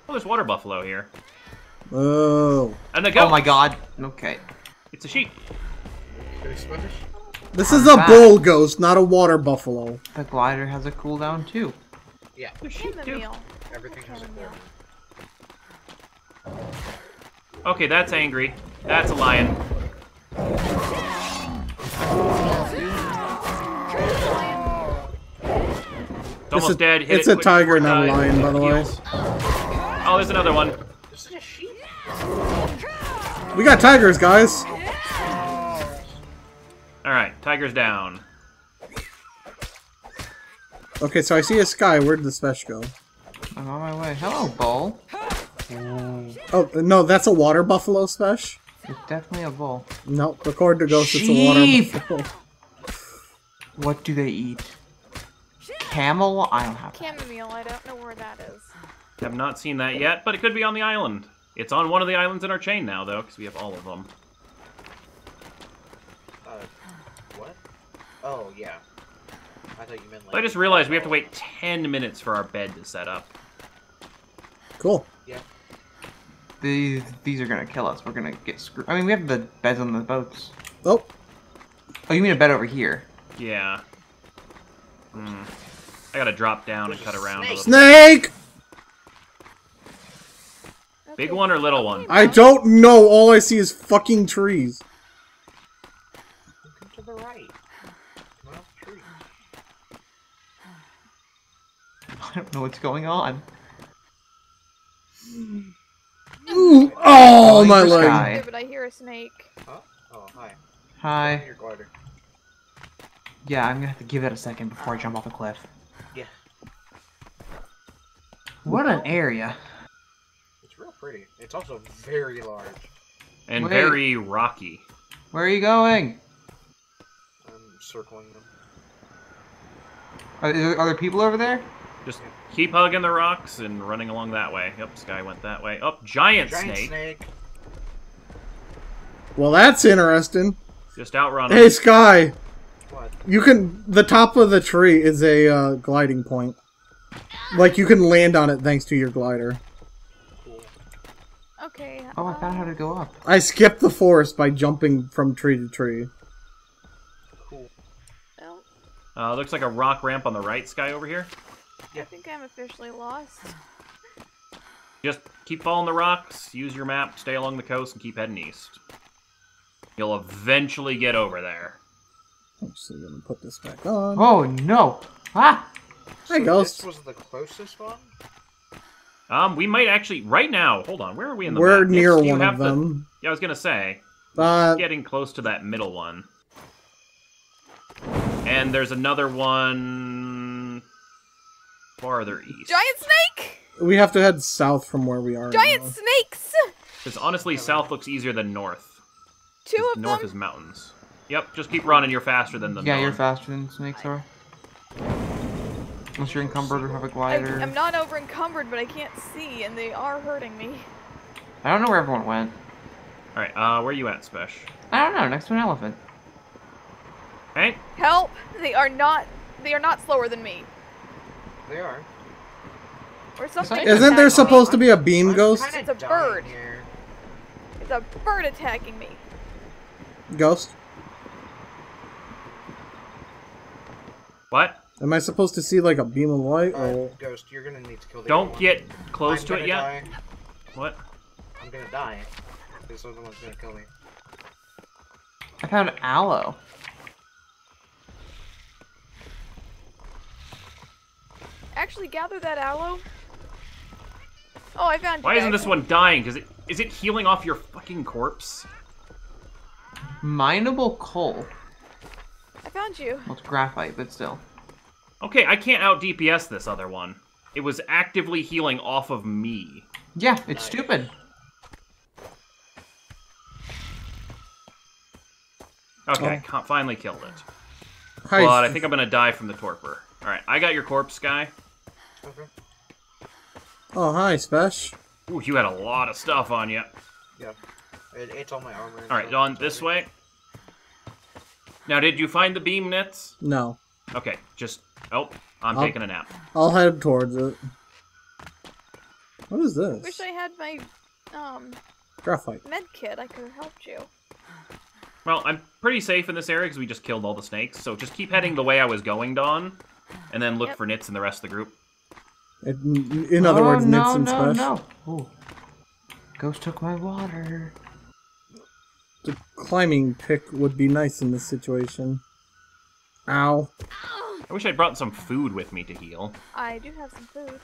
Oh, there's water buffalo here,
Oh.
and a goat.
oh my god. Okay.
It's a sheep.
This is a bull ghost, not a water buffalo.
The glider has a cooldown too.
Yeah,
A sheep too.
Chamomile.
everything has a cooldown.
Okay, that's angry. That's a lion. Almost
a-
dead. Hit
it's
it
a
quick
tiger, not a lion, by the way.
Oh, there's another one.
This is a sheep?
We got tigers, guys.
All right, tiger's down.
Okay, so I see a sky. Where did the spesh go?
I'm on my way. Hello, bull.
Oh no, that's a water buffalo spesh.
It's definitely a bull.
No, according to Ghost, it's a water buffalo.
What do they eat? Camel? I don't have.
Chamomile, I don't know where that is.
Have not seen that yet, but it could be on the island. It's on one of the islands in our chain now, though, because we have all of them.
Uh, what? Oh, yeah. I thought you meant like.
I just realized we have to wait 10 minutes for our bed to set up.
Cool.
Yeah.
These these are gonna kill us. We're gonna get screwed. I mean, we have the beds on the boats.
Oh,
Oh, you mean a bed over here?
Yeah. Hmm. I gotta drop down and cut around snake. a.
Snake!
Big one or little one?
I don't know. All I see is fucking trees.
Look to the right. Trees.
I don't know what's going on.
Ooh, oh, my leg!
But I hear a snake.
Huh? Oh, hi.
Hi. Yeah, I'm gonna have to give it a second before I jump off a cliff.
Yeah.
What an area.
It's real pretty. It's also very large.
And
Wait.
very rocky.
Where are you going?
I'm circling them.
Are, there, are there people over there?
Just keep hugging the rocks and running along that way. Yep, Sky went that way. Up, giant,
Giant
snake.
snake.
Well, that's interesting.
Just outrun
Hey,
him.
Sky,
What?
you can. The top of the tree is a uh, gliding point. Like you can land on it thanks to your glider.
Okay.
Oh, I found how to go up.
I skipped the forest by jumping from tree to tree.
Cool.
Well,
Uh, looks like a rock ramp on the right, Sky over here.
I think I'm officially lost.
Just keep following the rocks, use your map, stay along the coast, and keep heading east. You'll eventually get over there.
I'm just gonna put this back on.
Oh no! Ah!
Hi,
So
Ghost.
This was the closest one?
Um, we might actually right now. Hold on, where are we in the
We're
map?
near
Next,
one
have
of
the-
them.
yeah, I was gonna say,
Uh,
getting close to that middle one. And there's another one farther east.
Giant snake!
we have to head south from where we are.
Giant
now.
snakes!
Because honestly, south looks easier than north.
Two of
north
them.
is mountains. Yep, just keep running. You're faster than them.
Yeah, you're faster than snakes are. Unless you're encumbered or have a
I,
glider.
I'm not over encumbered, but I can't see, and they are hurting me.
I don't know where everyone went.
All right, uh, where are you at, Spesh?
I don't know. Next to an elephant.
Hey,
Help! They are not. They are not slower than me.
They are.
Or something.
Isn't there
attacking
supposed to be a beam
I'm
ghost?
It's a bird.
Here.
It's a bird attacking me.
Ghost?
what?
Am I supposed to see like a beam of light?
Uh, Ghost, you're gonna need to kill the
Don't
other one.
get close
I'm
to it yet.
Die.
What?
I'm gonna die. This other one's gonna kill me.
I found aloe.
Actually, gather that aloe. Oh, I found.
Why isn't this one dying? Because it is it healing off your fucking corpse?
Mineable coal.
I found you.
Well, it's graphite, but still.
Okay, I can't out DPS this other one. It was actively healing off of me.
Yeah, it's
Nice.
stupid.
Okay,
Oh.
ca- finally killed it.
Hi.
But I think I'm gonna die from the torpor. All right, I got your corpse, guy.
Okay.
Oh, hi, Spesh.
Ooh, you had a lot of stuff on you.
Yeah. It, it's all my armor. and
All right,
stuff,
Dawn, this way. Now, did you find the beam nets?
No.
Okay, just oh, I'm
I'll-
taking a nap.
I'll head towards it. What is this?
Wish I had my um
Graphite.
med kit. I could have helped you.
Well, I'm pretty safe in this area because we just killed all the snakes. So just keep heading the way I was going, Dawn, and then look
Yep.
for Nitz and the rest of the group.
In, in other
oh,
words,
no,
Nitz and
no,
Spesh.
no. Ooh. Ghost took my water.
The climbing pick would be nice in this situation. Ow. Ow.
I wish I'd brought some food with me to heal.
I do have some food.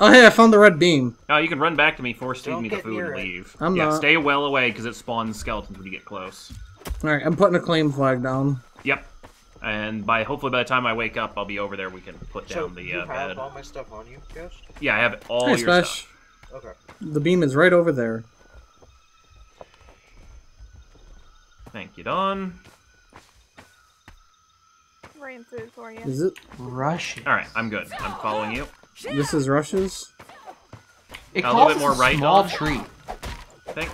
Oh, hey, I found the red beam.
Oh, you can run back to me, force feed me the food, and leave.
I'm
yeah,
not.
stay well away because it spawns skeletons when you get close.
Alright, I'm putting a claim flag down.
Yep. And by hopefully by the time I wake up, I'll be over there. We can put
So
down the
you
uh,
have
bed.
all my stuff on you, Ghost?
Yeah, I have all
Hey,
your
Spesh.
stuff.
Okay.
The beam is right over there.
Thank you, Dawn.
Bringing food for you.
Is it?
Rush.
All right, I'm good. I'm following you.
This is Rush's?
It
A little bit more
a
right,
small
Dawn.
tree.
I think.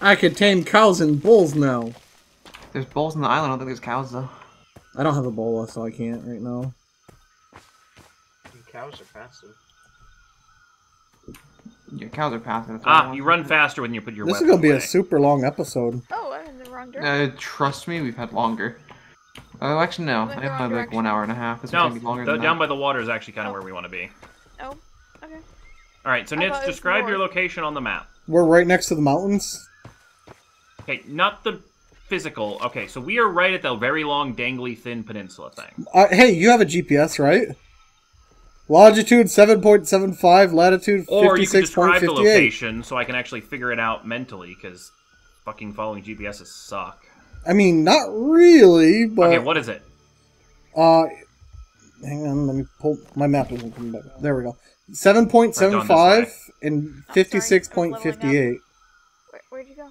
I could tame cows and bulls now.
There's bulls on the island. I don't think there's cows though.
I don't have a bola, so I can't right now.
And cows are passive.
Your cows are passive. that's all I
Ah, you run faster when you put your
This is gonna be
away.
a super long episode.
Oh, I'm in the wrong direction.
Uh, trust me, we've had longer. Oh, actually, no.
Went
I
the
have like
direction.
one hour and a half. This is
No,
gonna be longer
the-
than
down
that.
by the water is actually kind of
Oh.
where we want to be.
oh, okay.
All right, so
I
Nitz,
thought it was
describe your location on the map.
We're right next to the mountains.
Okay, not the physical. Okay, so we are right at the very long, dangly, thin peninsula thing.
Uh, hey, you have a GPS, right? Longitude seven point seven five, latitude
fifty six point
fifty
eight. Or
you can
describe the location so I can actually figure it out mentally, because fucking following GPSs suck.
I mean, not really, but
okay, what is it?
uh, hang on, let me pull my map. Isn't coming back. There we go. Seven point seven five and fifty six point fifty eight.
Where, where'd you go?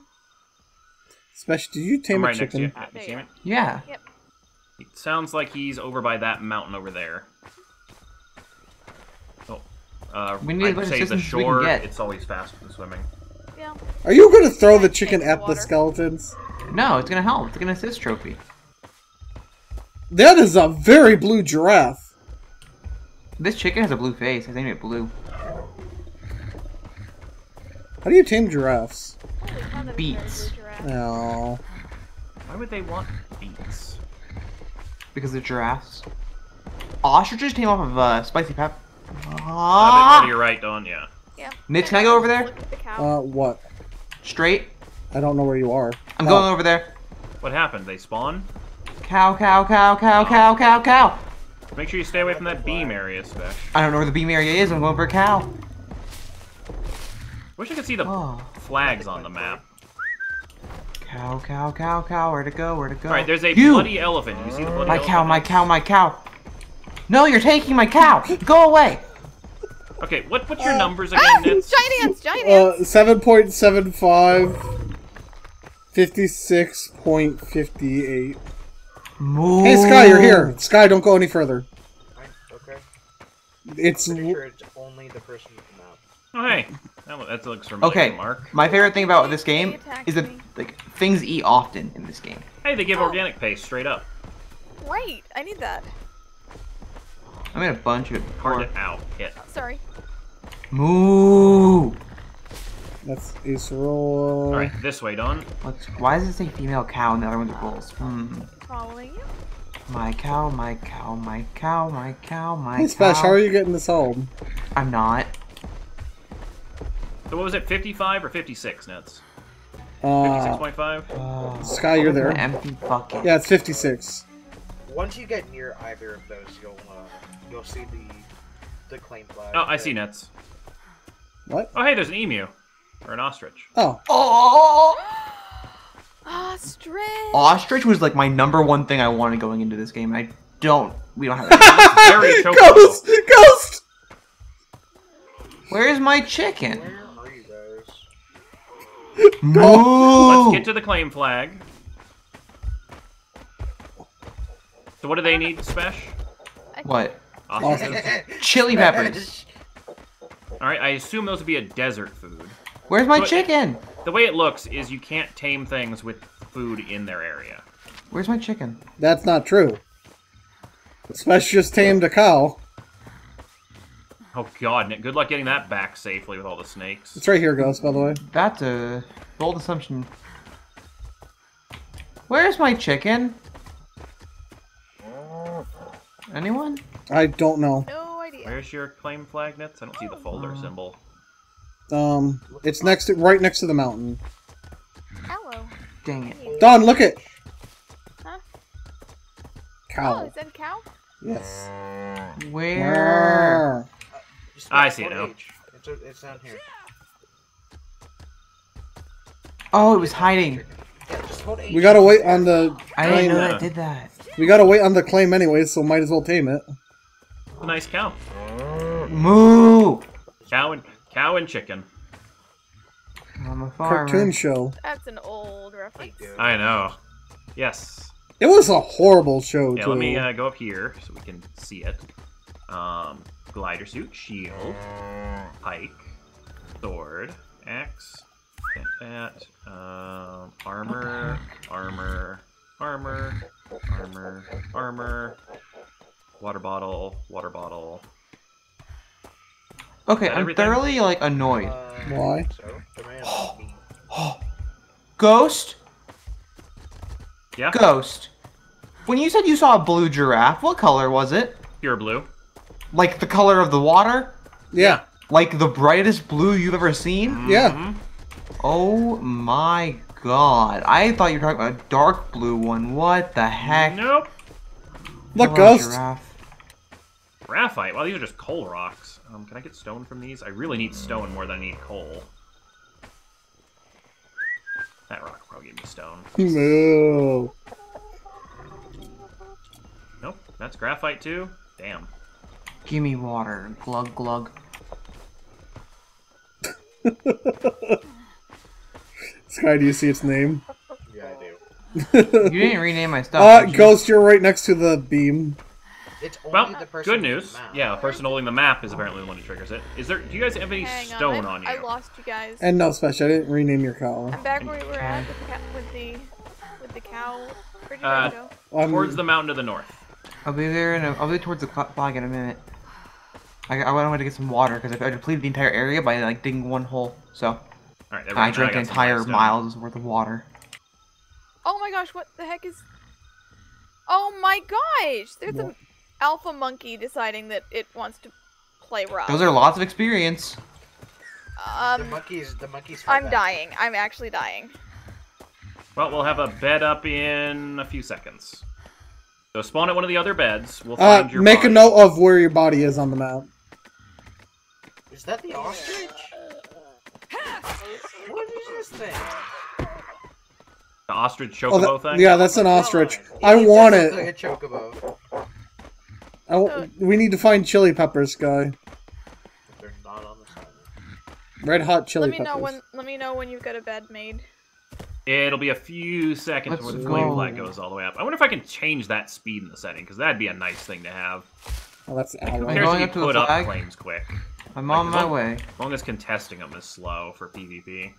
Special. Did you
I'm
tame a
right next to you.
chicken?
You see me?
Yeah.
It sounds like he's over by that mountain over there. Oh, uh,
We need as
I'd say the
assistance as we can
shore. It's always faster than swimming.
Yeah.
Are you going to throw the chicken at the
water.
skeletons?
No, it's gonna help. It's gonna assist trophy.
That is a very blue giraffe.
This chicken has a blue face. I named it blue.
How do you tame giraffes?
Holy cow, that is very
Beets.
blue giraffe.
No.
Why would they want beets?
Because they're giraffes. Ostriches came off of uh, spicy pep.
A bit more to
Ah!
right, Don. Yeah.
Yeah.
Nitz, can I go over there?
The.
Uh, what?
Straight.
I don't know where you are.
I'm
Oh.
going over there.
What happened? They spawn.
Cow, cow, cow, cow, cow, cow, cow.
Make sure you stay away from that beam area, Spesh.
I don't know where the beam area is. I'm going for a cow.
Wish I could see the
Oh.
flags on the map.
Cow, cow, cow, cow. Where to go? Where to go?
All right, there's a
you.
bloody elephant. You see the bloody
My
elephant?
cow, my cow, my cow. No, you're taking my cow. Go away.
Okay, what what's your numbers again, Nitz?
Giant ants! Giant
Uh,
ants!
7.75, 56.58.
Moo.
Hey, Sky, you're here. Sky, don't go any further.
Right? Okay.
It's.
Pretty sure it's only the person with the map.
Oh hey, that, that looks familiar.
Okay,
Mark.
my favorite thing about this game is that like things eat often in this game.
Hey, they give
Oh.
organic paste straight up.
Right! I need that.
I made a bunch of it
Hard
before.
out hit.
Sorry.
Moo.
That's Acerola.
All right, this way, Don.
What's, why does it say female cow and the other one's bulls? Hmm.
Following you.
My cow, my cow, my cow, my cow, my
Hey,
cow.
How are you getting this home?
I'm not.
So what was it, 55 or 56 nets?
Uh,
56.5?
Uh,
Sky, you're there.
Empty bucket.
yeah, it's 56.
Once you get near either of those, you'll uh, you'll see the the claim flag.
Oh, I see nets.
What?
Oh, hey, there's an emu. Or an ostrich.
Oh,
Oh!
Ostrich!
Ostrich was like my number one thing I wanted going into this game. and I don't. We don't have it.
Very chocobo.
Ghost! Ghost!
Where's my chicken?
Where are you guys?
Moo!
Let's get to the claim flag. So what do they need, Spesh?
What?
Ostriches?
Chili peppers.
Alright, I assume those would be a desert food.
Where's my
What?
chicken?
The way it looks is you can't tame things with food in their area.
Where's my chicken?
That's not true. Spesh just tamed a cow.
Oh god, Nick, good luck getting that back safely with all the snakes.
It's right here, Ghost, by the way.
That's a bold assumption. Where's my chicken? Anyone?
I don't know.
No idea.
Where's your claim flag, Nitz? I don't see the folder
Uh,
symbol.
Um, it's next to, right next to the mountain.
Hello.
Dang it.
Don, look it!
Huh? Oh,
Cow.
is that a cow?
Yes.
Where?
Just
I see it
what
now.
It's, it's down here.
Oh, it was hiding.
Yeah, just hold
We gotta wait on the
I didn't
claim.
know
Yeah.
that did that.
We gotta wait on the claim anyway, so might as well tame it.
Nice cow.
Moo!
Cow and cow and chicken.
I'm a farmer.
Cartoon show.
That's an old reference.
I know. Yes.
It was a horrible show,
Yeah,
too.
let me uh, go up here so we can see it. Um, glider suit, shield, pike, sword, axe, that, um, armor, armor, armor, armor, armor, water bottle, water bottle.
Okay, I'm
everything?
thoroughly like annoyed.
Uh,
Why?
So, the man.
Ghost?
Yeah,
Ghost. When you said you saw a blue giraffe, what color was it?
pure blue.
Like the color of the water?
Yeah.
Like the brightest blue you've ever seen?
Yeah.
Mhm.
Oh my god. I thought you were talking about a dark blue one. What the heck?
Nope.
Look,
Hello,
Ghost.
giraffe.
Graphite. Well, these are just coal rocks. Um, can I get stone from these? I really need stone more than I need coal. That rock will probably give me stone.
No.
Nope, that's graphite too. Damn.
Give me water. Glug glug.
Sky, do you see its name?
Yeah, I do.
You didn't rename my stuff.
Uh,
did you?
Ghost, you're right next to the beam.
It's only
Well,
the person
good
with the
news. Yeah, the person holding the map is apparently the one who triggers it. Is there? Do you guys have any
Hang
stone
on,
on you?
I lost you guys.
And no, Speshel, I didn't rename your cow.
I'm back where we were at with the, ca- with the with the cow. Where'd
Uh,
guys go?
I'm,
Towards the mountain to the north.
I'll be there in a, I'll be towards the cl- flag in a minute. I, I went to get some water because I, I depleted the entire area by like digging one hole. So
All right,
I
go.
drank an entire mile's worth of water.
Oh my gosh, what the heck is? Oh my gosh! There's
What?
an alpha monkey deciding that it wants to play rock.
Those are lots of experience.
Um, The
monkeys. The monkeys.
I'm
back.
dying. I'm actually dying.
Well, we'll have a bed up in a few seconds. So spawn at one of the other beds. We'll
uh,
find your
make a note of where your body is on the map.
Is that the ostrich? What is this thing?
The ostrich
Oh,
chocobo
that-
thing.
yeah, that's an ostrich.
Come.
I
It
want it.
Like a chocobo.
I w- we need to find chili peppers, guy.
They're not on the side.
Red hot chili
let me
peppers.
know when. Let me know when you've got a bed made.
It'll be a few seconds
Let's
before the
go.
flame flag goes all the way up. I wonder if I can change that speed in the setting, because that'd be a nice thing to have.
Oh, that's
I'm
aloe.
Going up to the
put up
flag.
flames quick.
I'm
Like,
on my
long-
way.
As long as contesting them is slow for PvP.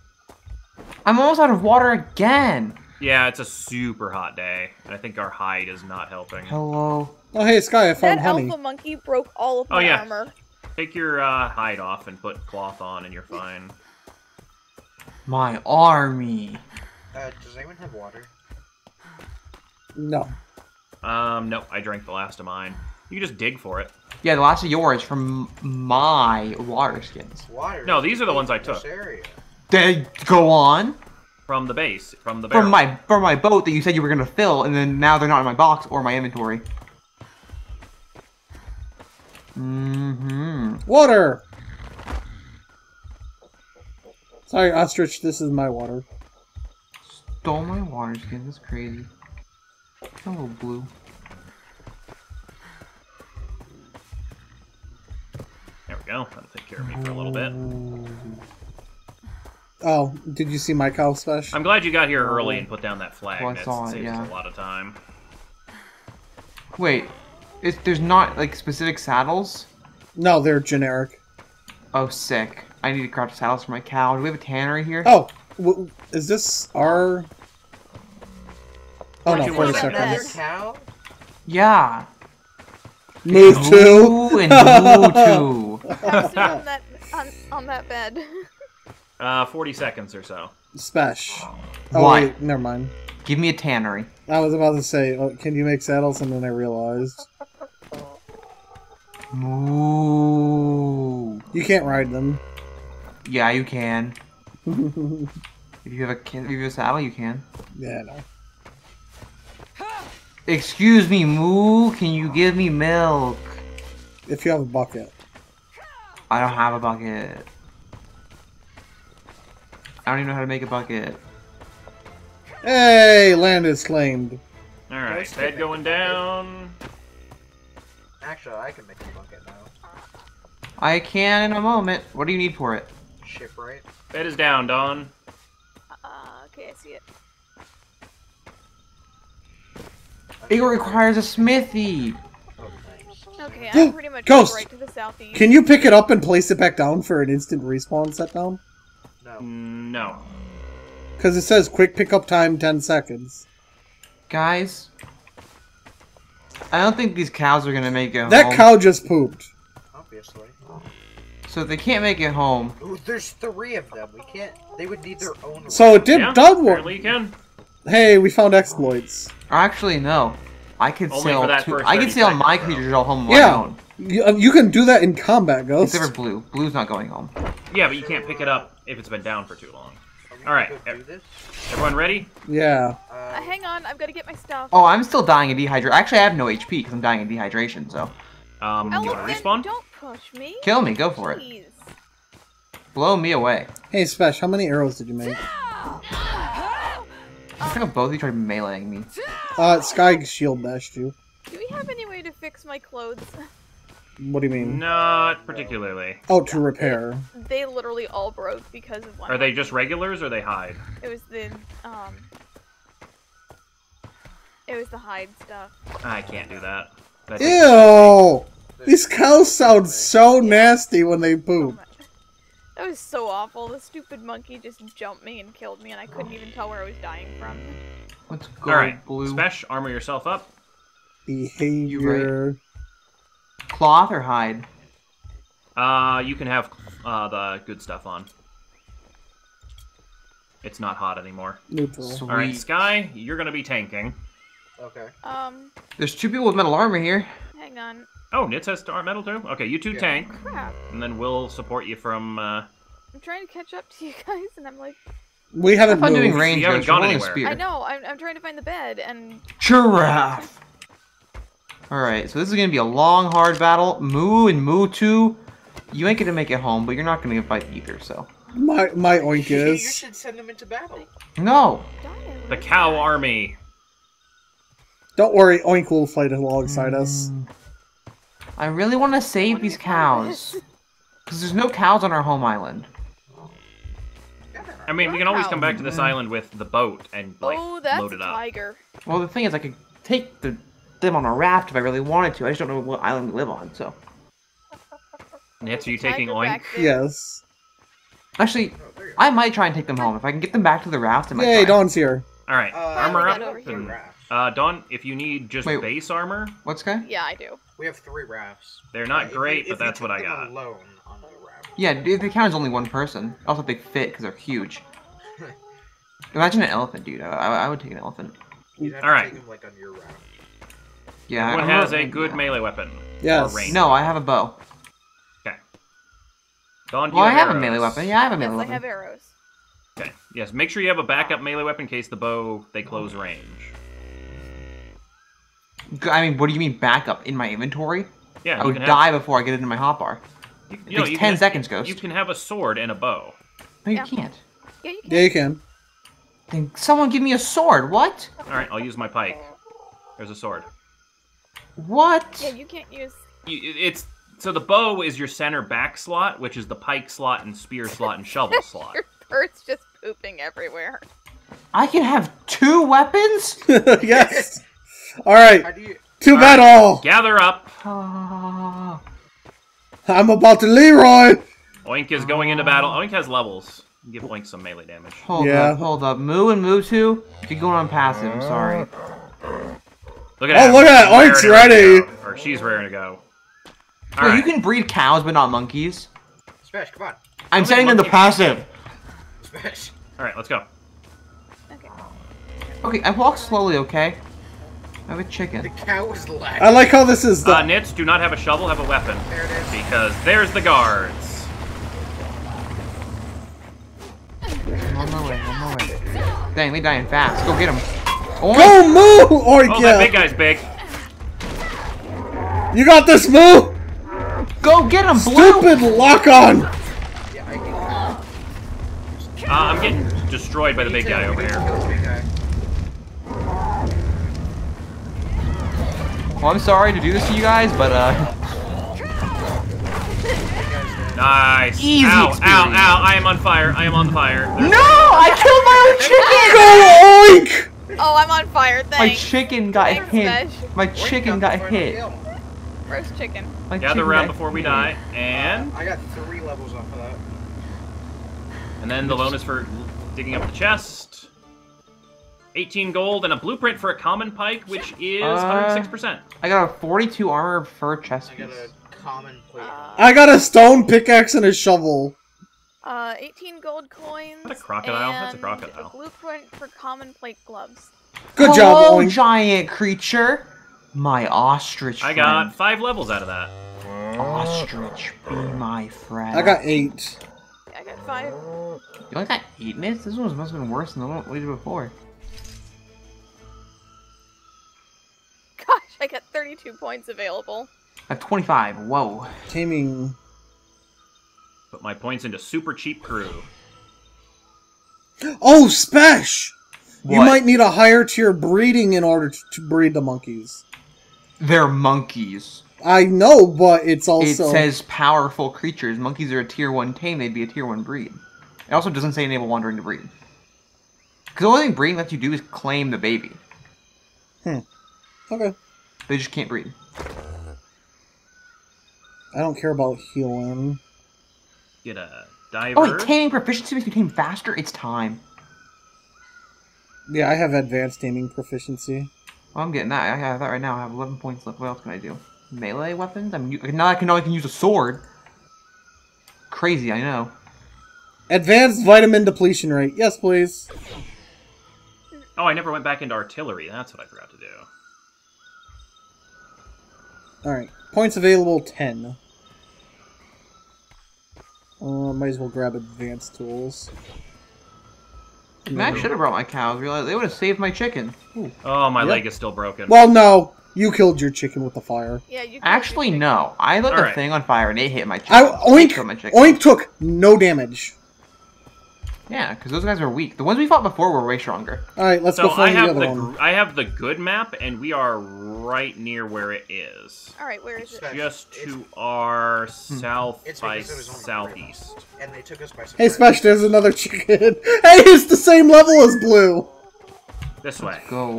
I'm almost out of water again.
Yeah, it's a super hot day, and I think our hide is not helping.
Hello.
Oh, hey, Sky, I
That
found honey.
alpha monkey broke all of my Oh,
yeah.
armor.
Take your uh, hide off and put cloth on, and you're fine.
My army.
Uh, does anyone have water?
No.
Um, no, I drank the last of mine. You can just dig for it.
Yeah, the last of yours from my water skins.
Water.
No, these are the ones I
in this
took.
Area.
They go on
From the base, from the barrel.
from my from my boat that you said you were gonna fill, and then now they're not in my box or my inventory. Mm-hmm.
Water! Sorry, ostrich, this is my water.
Stole my water skins. That's crazy. Hello, blue.
There we go. That'll take care of me for a little bit.
Oh, did you see my cow special?
I'm glad you got here oh. early and put down that flag.
Well, I
That's-
saw it,
saves
yeah.
us a lot of time.
Wait, is there's not like specific saddles?
No, they're generic.
Oh, sick. I need to craft saddles for my cow. Do we have a tannery here?
Oh, w- is this our... Oh
Where'd
no,
you
40
want
that
Another
bed?
seconds.
cow?
Yeah.
Move to!
Ooh, and moo too.
Have sleep on that on, on that bed.
Uh, 40 seconds or so.
Spesh. Oh
Why?
wait, never mind.
Give me a tannery.
I was about to say, oh, can you make saddles? And then I realized
Moo.
you can't ride them.
Yeah, you can. If you have a if you have a saddle, you can.
yeah, no.
Excuse me, Moo. Can you give me milk?
If you have a bucket.
I don't have a bucket. I don't even know how to make a bucket.
Hey, land is claimed.
Alright,
Let's
bed
get
going
that.
down.
Actually, I can make a bucket now.
I can in a moment. What do you need for it?
Shipwright.
Bed is down, Dawn.
Uh, okay, I see it.
It requires a smithy.
Oh, nice.
Okay, I'm pretty much
Ghost!
right to the southeast.
Can you pick it up and place it back down for an instant respawn set down?
No.
No.
Because it says quick pickup time 10 seconds.
Guys, I don't think these cows are gonna make it home.
That
home.
cow just pooped.
Obviously.
So they can't make it home.
Ooh, there's three of them. We can't. They would need their own.
So it did
yeah,
done
apparently
work.
you can.
Hey, we found exploits.
Actually, no. I could
Only
sail.
for that
two-
first
I could
30
sail my
seconds, though.
creatures all home on my
Yeah.
own.
You, uh, you can do that in combat, Ghost.
Except for Blue. Blue's not going home.
Yeah, but you can't pick it up if it's been down for too long. All right,
gonna go do this?
Everyone ready?
Yeah.
Uh,
Uh,
hang on, I've got to get my stuff.
Oh, I'm still dying of dehydration. Actually, I have no HP because I'm dying of dehydration. So
Um, you want to respawn?
don't push me.
kill me. Go for it.
Jeez.
Blow me away.
Hey, Spesh, how many arrows did you make?
I think both of you tried meleeing me.
Uh, Sky shield bashed you.
Do we have any way to fix my clothes?
What do you mean?
Not particularly.
Oh, to repair.
They literally all broke because of one.
Are they just regulars or they hide?
It was the um. It was the hide stuff.
I can't do that. That
Ew! These cows sound so nasty when they poop.
my- That was so awful. The stupid monkey just jumped me and killed me, and I couldn't even tell where I was dying from.
Let's go,
All right,
blue.
Spesh, armor yourself up.
Behavior.
Cloth or hide?
Uh, you can have uh, the good stuff on. It's not hot anymore.
Neutral.
All right, Sky, you're gonna be tanking.
okay.
Um,
There's two people with metal armor here.
hang on.
Oh, Nitz has star metal too. Okay, you two
Yeah.
tank,
Crap.
and then we'll support you from. Uh...
I'm trying to catch up to you guys, and I'm like,
We haven't
I'm doing range.
You haven't gone anywhere.
I know. I'm, I'm trying to find the bed, and
Giraffe. All right, so this is gonna be a long, hard battle. Moo and Moo two, you ain't gonna make it home, but you're not gonna fight either. So
My my oink
you should send them into battle.
no.
The cow army.
Don't worry, oink will fight alongside us.
Mm. I really want to save these
do you call
cows because there's no cows on our home island.
I mean, we can always come back to this
Mm.
island with the boat and like
oh, that's
load
a
it up.
tiger.
Well, the thing is, I could take the them on a raft if I really wanted to. I just don't know what island we live on. So
Nitz, are you taking
Tiger
oink?
Yes.
actually,
Oh, there you go.
I might try and take them home if I can get them back to the raft. I might
Yay,
try.
Dawn's here.
All right,
Uh,
armor up.
got over here.
and- Uh, Dawn, if you need just
Wait.
base armor,
What's guy?
Yeah, I do.
We have three rafts.
they're not
if you-
great,
if
but
you
that's what I got.
Alone on a raft.
Yeah, if the count is only one person. Also, they fit because they're huge. Imagine an elephant, dude. I, I I would take an elephant.
You'd have
All
to
right.
take them like on your raft.
Yeah.
Everyone
I'm
has a good melee weapon.
Yes.
Or.
No, I have a bow.
Okay. Dawn, do
Well,
you
I have a melee weapon. Yeah, I have a melee
Yes, I have arrows.
Okay. Yes. Make sure you have a backup melee weapon in case the bow they close range.
G- I mean, what do you mean backup in my inventory?
Yeah.
I would die
Have,
before I get it in my hotbar.
you,
It
you know,
takes
you
10
can,
seconds, Ghost.
You can have a sword and a bow.
No, you
Yeah.
can't.
Yeah, you can.
Yeah, you can.
Then someone give me a sword. What?
All right. I'll use my pike. There's a sword.
What?
Yeah, you can't use.
You, it's so the bow is your center back slot, which is the pike slot and spear slot and shovel slot.
Your bird's just pooping everywhere.
I can have two weapons?
yes. All right.
How do you?
To
All right.
battle.
Gather up.
Ah.
I'm about to Leroy.
Oink is going into battle. Oink has levels. Give Oink some melee damage.
hold
Yeah.
up, hold up. Moo and Moo 2, you're going on passive. I'm sorry.
Look at
Oh,
him.
look at that.
He's
Oink's
raring
ready.
Or she's raring to go.
Wait,
Alright.
you can breed cows but not monkeys.
Smash, come on.
I'm
think
setting them to
monkey-
passive.
Smash.
Alright, let's go.
Okay.
Okay, I walk slowly, okay? I have a chicken.
The cow is lagging.
I like how this is the.
Uh, Nitz, do not have a shovel, have a weapon.
There it is.
Because there's the guards.
I'm on my way, I'm on my way. Dang, they dying fast. Go get them. Oh,
Go move, Oink!
Oh,
yeah.
that big guy's big.
You got this, Moo.
Go get them, Blue!
Stupid lock on.
Yeah, I can.
Uh, I'm getting destroyed by the big guy over here.
Kill the big guy.
Well, I'm sorry to do this to you guys, but uh,
Nice.
Easy
ow, ow,
experience.
ow. I am on fire. I am on fire.
no! I killed my own chicken.
Go, Oink.
Oh, I'm on fire. Thanks.
My chicken got
Thanks,
hit.
Mesh.
My chicken
got the
got
final
hit.
kill.
Roast chicken.
My
Gather
chicken
around
got
before we die. And
I got three levels off of that.
and then the loan is for digging up the chest. 18 gold and a blueprint for a common pike, which is
Uh,
106%.
I got a 42 armor fur chest
I got a common plate.
Uh,
I got a stone pickaxe and a shovel.
Uh, 18 gold coins.
That's a crocodile. That's a crocodile.
A blueprint for common plate gloves.
Good
Hello,
job, Oink.
giant creature. My ostrich.
I got five levels out of that.
ostrich. Be my friend.
I got eight.
I got five.
You only got eight minutes? This one must have been worse than the one we did before.
Gosh, I got 32 points available.
I have 25. Whoa.
Taming.
Put my points into super cheap crew.
Oh, Spesh! You might need a higher tier breeding in order to, to breed the monkeys.
They're monkeys.
I know, but it's also.
It says powerful creatures. Monkeys are a tier 1 tame, they'd be a tier 1 breed. It also doesn't say enable wandering to breed. Because the only thing breeding lets you do is claim the baby. Hmm.
Okay.
They just can't breed.
I don't care about healing.
Get a oh, diver.
Oh wait, taming proficiency makes you tame faster? It's time.
Yeah, I have advanced taming proficiency.
Oh, I'm getting that. I have that right now. I have 11 points left. What else can I do? Melee weapons? I'm now I can now I can use a sword. Crazy, I know.
Advanced vitamin depletion rate. Yes, please.
Oh, I never went back into artillery. That's what I forgot to do.
Alright. Points available 10. Uh, might as well grab advanced tools.
Man, I should have brought my cows. Realize they would have saved my chicken. Ooh.
Oh, my
Yep.
leg is still broken.
Well, no. You killed your chicken with the fire.
Yeah, you. killed your
Actually, no. I lit the
Alright.
thing on fire and it hit my chicken.
I oink
killed my chicken.
oink took no damage.
Yeah, because those guys are weak. The ones we fought before were way stronger.
All right, let's
so
go
I
find the other
the
one.
gr- I have the good map, and we are right near where it is.
All right, where is it?
Special.
Just to our
Hmm.
south
It's
by
because it was only
southeast.
and they took us by surprise.
Hey,
surprise.
Spesh, there's another chicken. hey, it's the same level as Blue.
This way.
Go.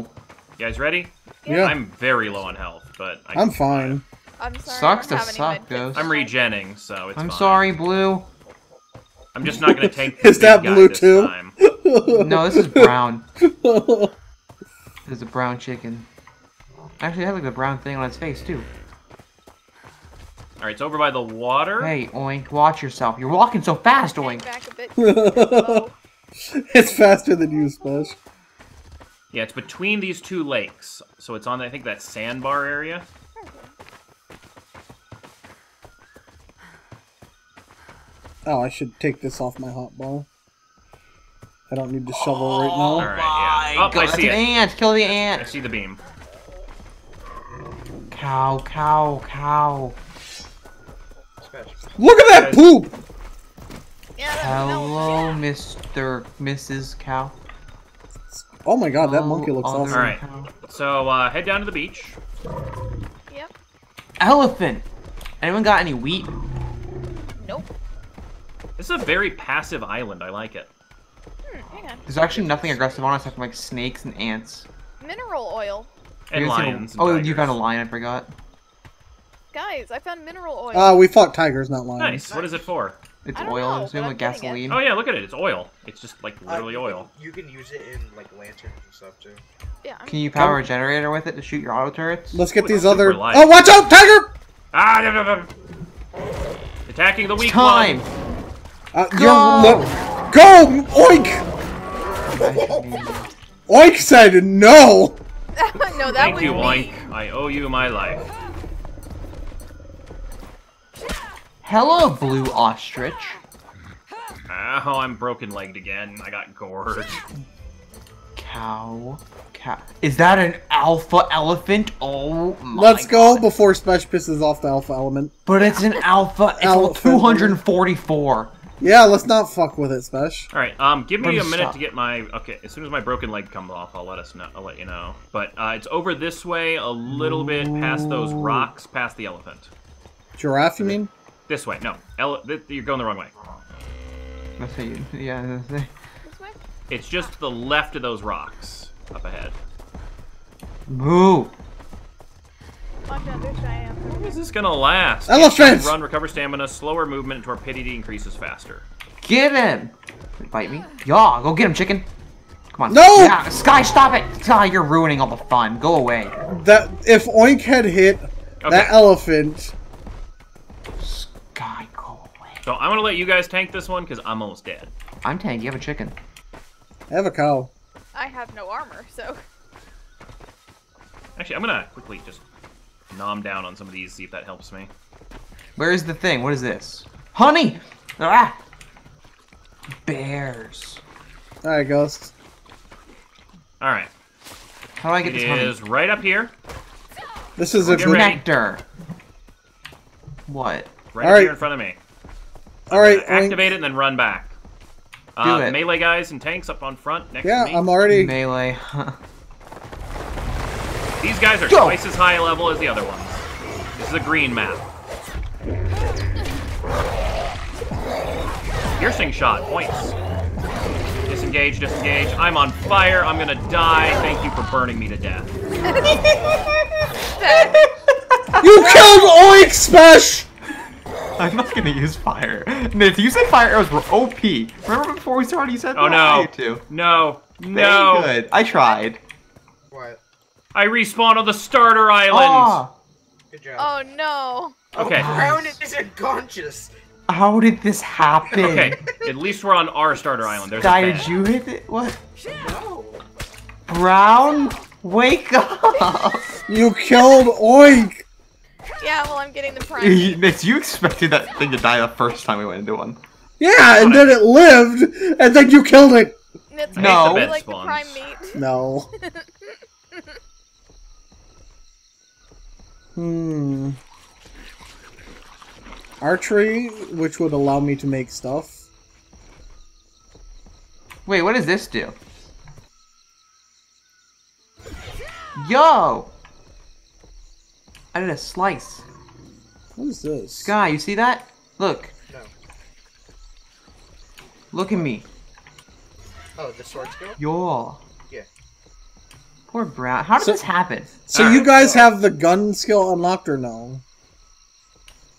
You guys ready?
Yeah,
I'm very low on health, but I
I'm fine.
I'm sorry.
Sucks to suck,
medkits.
Ghost.
I'm regenning, so it's
I'm
fine.
sorry, Blue.
I'm just not gonna tank the
Is
big
that
guy
blue
this
too?
time.
No, this is brown. This is a brown chicken. Actually, it has like the brown thing on its face too.
All right, it's over by the water.
Hey, Oink, watch yourself. You're walking so fast, Oink.
back a bit.
It's faster than you, Spesh.
Yeah, it's between these two lakes, so it's on I think that sandbar area.
Oh, I should take this off my hot hotbar. I don't need to shovel right now.
right, yeah. Oh, I
That's
see
an
it.
ant. Kill the ant.
I see the beam.
Cow, cow, cow.
Look at that poop!
yeah, that, that
Hello, Mr. Mrs. Cow.
Oh my god, that
Hello,
monkey looks awesome.
All right. So uh, head down to the beach.
Yep.
Elephant. Anyone got any wheat?
Nope.
This is a very passive island. I like it.
Hmm, hang on.
There's actually nothing aggressive on us except like snakes and ants.
Mineral oil.
And
You guys seen a-
lions. and
oh, you
tigers.
found a lion. I forgot.
Guys, I found mineral oil.
Uh, we fought tigers, not lions.
Nice. What is it for?
It's oil.
know,
I assume like
I'm it.
gasoline.
Oh yeah, look at it. It's oil. It's just like
Uh,
literally
you
oil.
Can, you can use it in like lanterns and stuff too.
yeah. I'm,
Can you power a generator with it to shoot your auto turrets?
Let's get
Ooh,
these other.
super.
Oh, watch out, tiger!
Ah! no, no, no. Attacking the weak
Time.
one.
Uh,
Go!
you're- look- Go! Oink! Oink said no!
no, that
Thank
was
you,
me.
Oink. I owe you my life.
Hello, blue ostrich.
Oh, I'm broken legged again. I got gored.
Cow. Cow. Is that an alpha elephant? Oh my
Let's go
God.
before Spesh pisses off the alpha element.
But it's an alpha. It's
Elephant.
244.
Yeah, let's not fuck with it, Spesh.
All right, um, give me
Let me
a minute
stop.
to get my. Okay, as soon as my broken leg comes off, I'll let us know. I'll let you know. But uh, it's over this way, a little bit past those rocks, past the elephant.
Giraffe, you mean?
This way. No, ele- th- you're going the wrong way.
That's how you. Yeah. That's.
This way?
It's just to the left of those rocks up ahead.
Move.
Watch out, there's giant.
When is this gonna last?
Elephant!
Run, recover stamina, slower movement, and torpidity increases faster.
Get him. Bite me. Yeah. Go get him, chicken. Come on.
No!
Yeah. Sky, stop it. Sky, you're ruining all the fun. Go away.
That if Oink had hit
Okay.
that elephant,
Sky, go away.
So I'm gonna let you guys tank this one because I'm almost dead.
I'm tanked. You have a chicken.
I have a cow.
I have no armor, so.
Actually, I'm gonna quickly just nom down on some of these, see if that helps me.
Where is the thing? What is this? Honey. Ah. bears.
Alright, Ghost.
All right.
How do I
It
get this honey?
is right up here.
This is a
Get
good.
ready.
Nectar. What?
Right
All
up
right.
here in front of me.
Alright,
Activate it and then run back.
Do
Uh,
it.
Melee guys and tanks up on front next
Yeah,
to me.
I'm already.
Melee.
These guys are
Go.
twice as high level as the other ones. This is a green map. Piercing shot, points. Disengage, disengage. I'm on fire. I'm gonna die. Thank you for burning me to death.
You killed Oink Smash!
I'm not gonna use fire. Nate, you said fire arrows were OP. Remember before we started, you said
Oh
that?
no.
I do too.
No.
Very
No.
good. I tried.
What?
I respawn on the starter island.
Ah,
Good job.
Oh no.
Okay.
Brown is unconscious.
how did this happen?
Okay. At least we're on our starter island. There's a
Guy, did you hit it? What?
No.
Brown? Wake up!
You killed Oink!
Yeah, well, I'm getting the prime.
Nate, you expected that thing to die the first time we went into one.
Yeah, and then it lived, and then you killed it!
It's
I hate
No.
the bed
like the prime meat.
No. hmm. Archery, which would allow me to make stuff.
Wait, what does this do? Yo! I did a slice.
What is this?
Sky, you see that? Look.
No.
Look at me.
Oh, the sword skill?
Yo.
Yeah.
Poor Brown. How did
So-
this happen?
So
Alright.
you guys have the gun skill unlocked or no?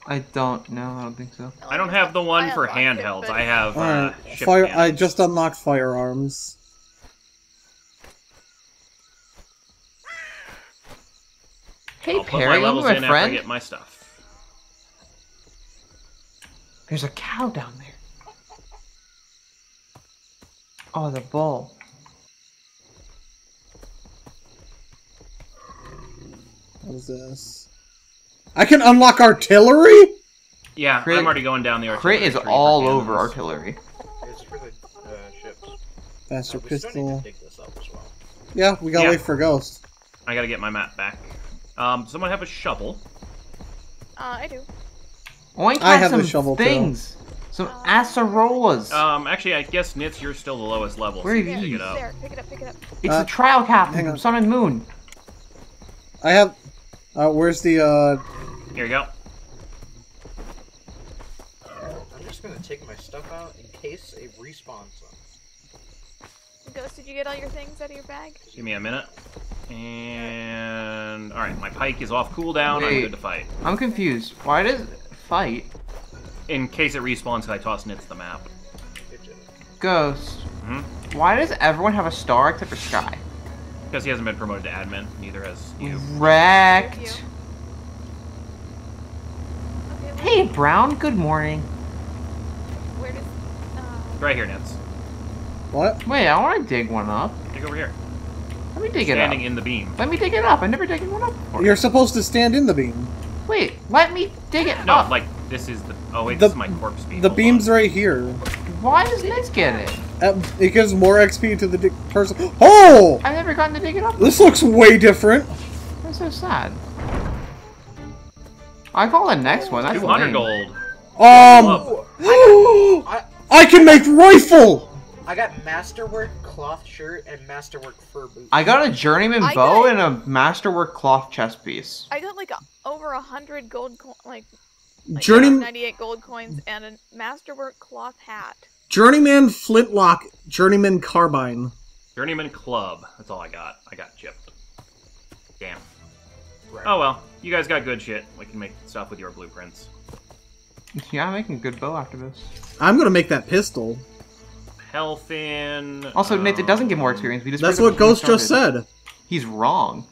I don't know. I don't think so.
I don't have the one
I
for
unlocked
handhelds. I have uh,
Alright.
ship
Fire I just unlocked firearms.
Hey,
I'll put my
Perry, you
levels
my
in after I
friend?
get my stuff.
There's a cow down there. Oh, the bull.
What is this? I can unlock artillery?
Yeah,
Crit-
I'm already going down the artillery
Crit is all over artillery.
It's for the uh, ships.
Faster
Uh, we still need
pistol.
to this up as well.
Yeah, we gotta
Yeah.
wait for Ghost.
I gotta get my map back. Um, someone have a shovel.
Uh, I do.
Oink
I have the
some
shovel, too.
things. Some acerolas.
Um, actually, I guess Nitz, you're still the lowest level.
Where
so
are
you can
these?
dig it up.
There, pick it up, pick it up.
it's
uh,
the trial captain
hang
from
on.
Sun and Moon.
I have. Uh, where's the uh?
Here you go.
I'm just gonna take my stuff out in case it respawns them.
Ghost, did you get all your things out of your bag?
Give me a minute. And all right, my pike is off cooldown. I'm good to fight.
I'm confused. Why does fight
In case it respawns, I toss Nitz the map.
Good job.
Ghost?
Mhm.
Why does everyone have a star except for Sky?
Because he hasn't been promoted to admin. Neither has you.
Wrecked. Hey, Brown. Good morning.
where does... Uh,
Right here, Nitz.
What?
Wait, I want to dig one up.
Dig over here.
Let me dig it up.
Standing in the beam.
Let me dig it up. I never digged one up before.
You're supposed to stand in the beam.
Wait, let me dig it
No,
up.
like this is the. Oh wait,
The-
this is my corpse beam.
The
Hold
beam's
on.
right here.
Why does Nitz get it?
Uh, it gives more XP to the di- person. Oh!
I've never gotten to dig it up.
This looks way different.
That's so sad. I call the next one. That's
200
lame.
gold.
Um.
I,
I can make rifle.
I got masterwork cloth shirt and masterwork fur boots.
I got a journeyman
I
bow
got-
and a masterwork cloth chest piece.
I got like a, over a hundred gold like, like
Journey-
98 gold coins and a masterwork cloth hat.
Journeyman flintlock. Journeyman carbine.
Journeyman club. That's all I got. I got chipped. Damn.
Right.
Oh well. You guys got good shit. We can make stuff with your blueprints.
Yeah, I'm making a good bow after this.
I'm gonna make that pistol.
Health in.
Also, Nate, it doesn't
um,
get more experience. We just
That's what Ghost just said.
He's wrong.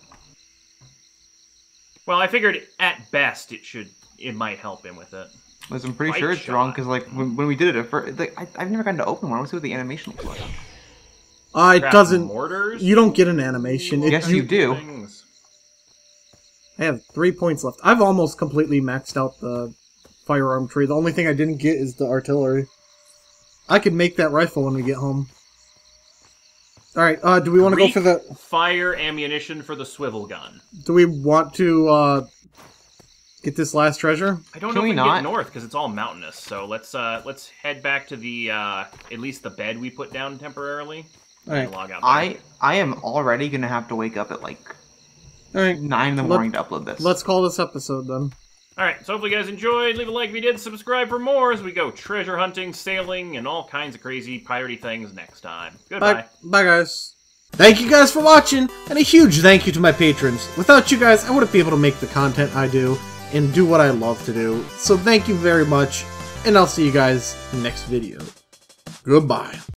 Well, I figured at best it should. It might help him with it.
Listen, I'm pretty
Light
sure it's
shot.
wrong because like when, when we did it at first, like, I, I've never gotten to open one. I want to see what the animation looks like.
Uh, it
Craft
doesn't.
Mortars.
You don't get an animation. It,
Yes, you do.
Things.
I have three points left. I've almost completely maxed out the firearm tree. The only thing I didn't get is the artillery. I could make that rifle when we get home. All right. Uh, do we want to go for the?
fire ammunition for the swivel gun.
Do we want to uh, get this last treasure?
I don't
Can
know if
we
we can get north because it's all mountainous. So let's uh let's head back to the uh at least the bed we put down temporarily.
All
and
right.
log out. There.
I I am already gonna have to wake up at like
All right.
nine in the
Let-
morning to upload this.
Let's call this episode then.
All right. So hopefully you guys enjoyed. Leave a like if you did. Subscribe for more as we go treasure hunting, sailing, and all kinds of crazy piratey things next time. Goodbye.
Bye, bye, guys. Thank you guys for watching, and a huge thank you to my patrons. Without you guys, I wouldn't be able to make the content I do and do what I love to do. So thank you very much, and I'll see you guys next video. Goodbye.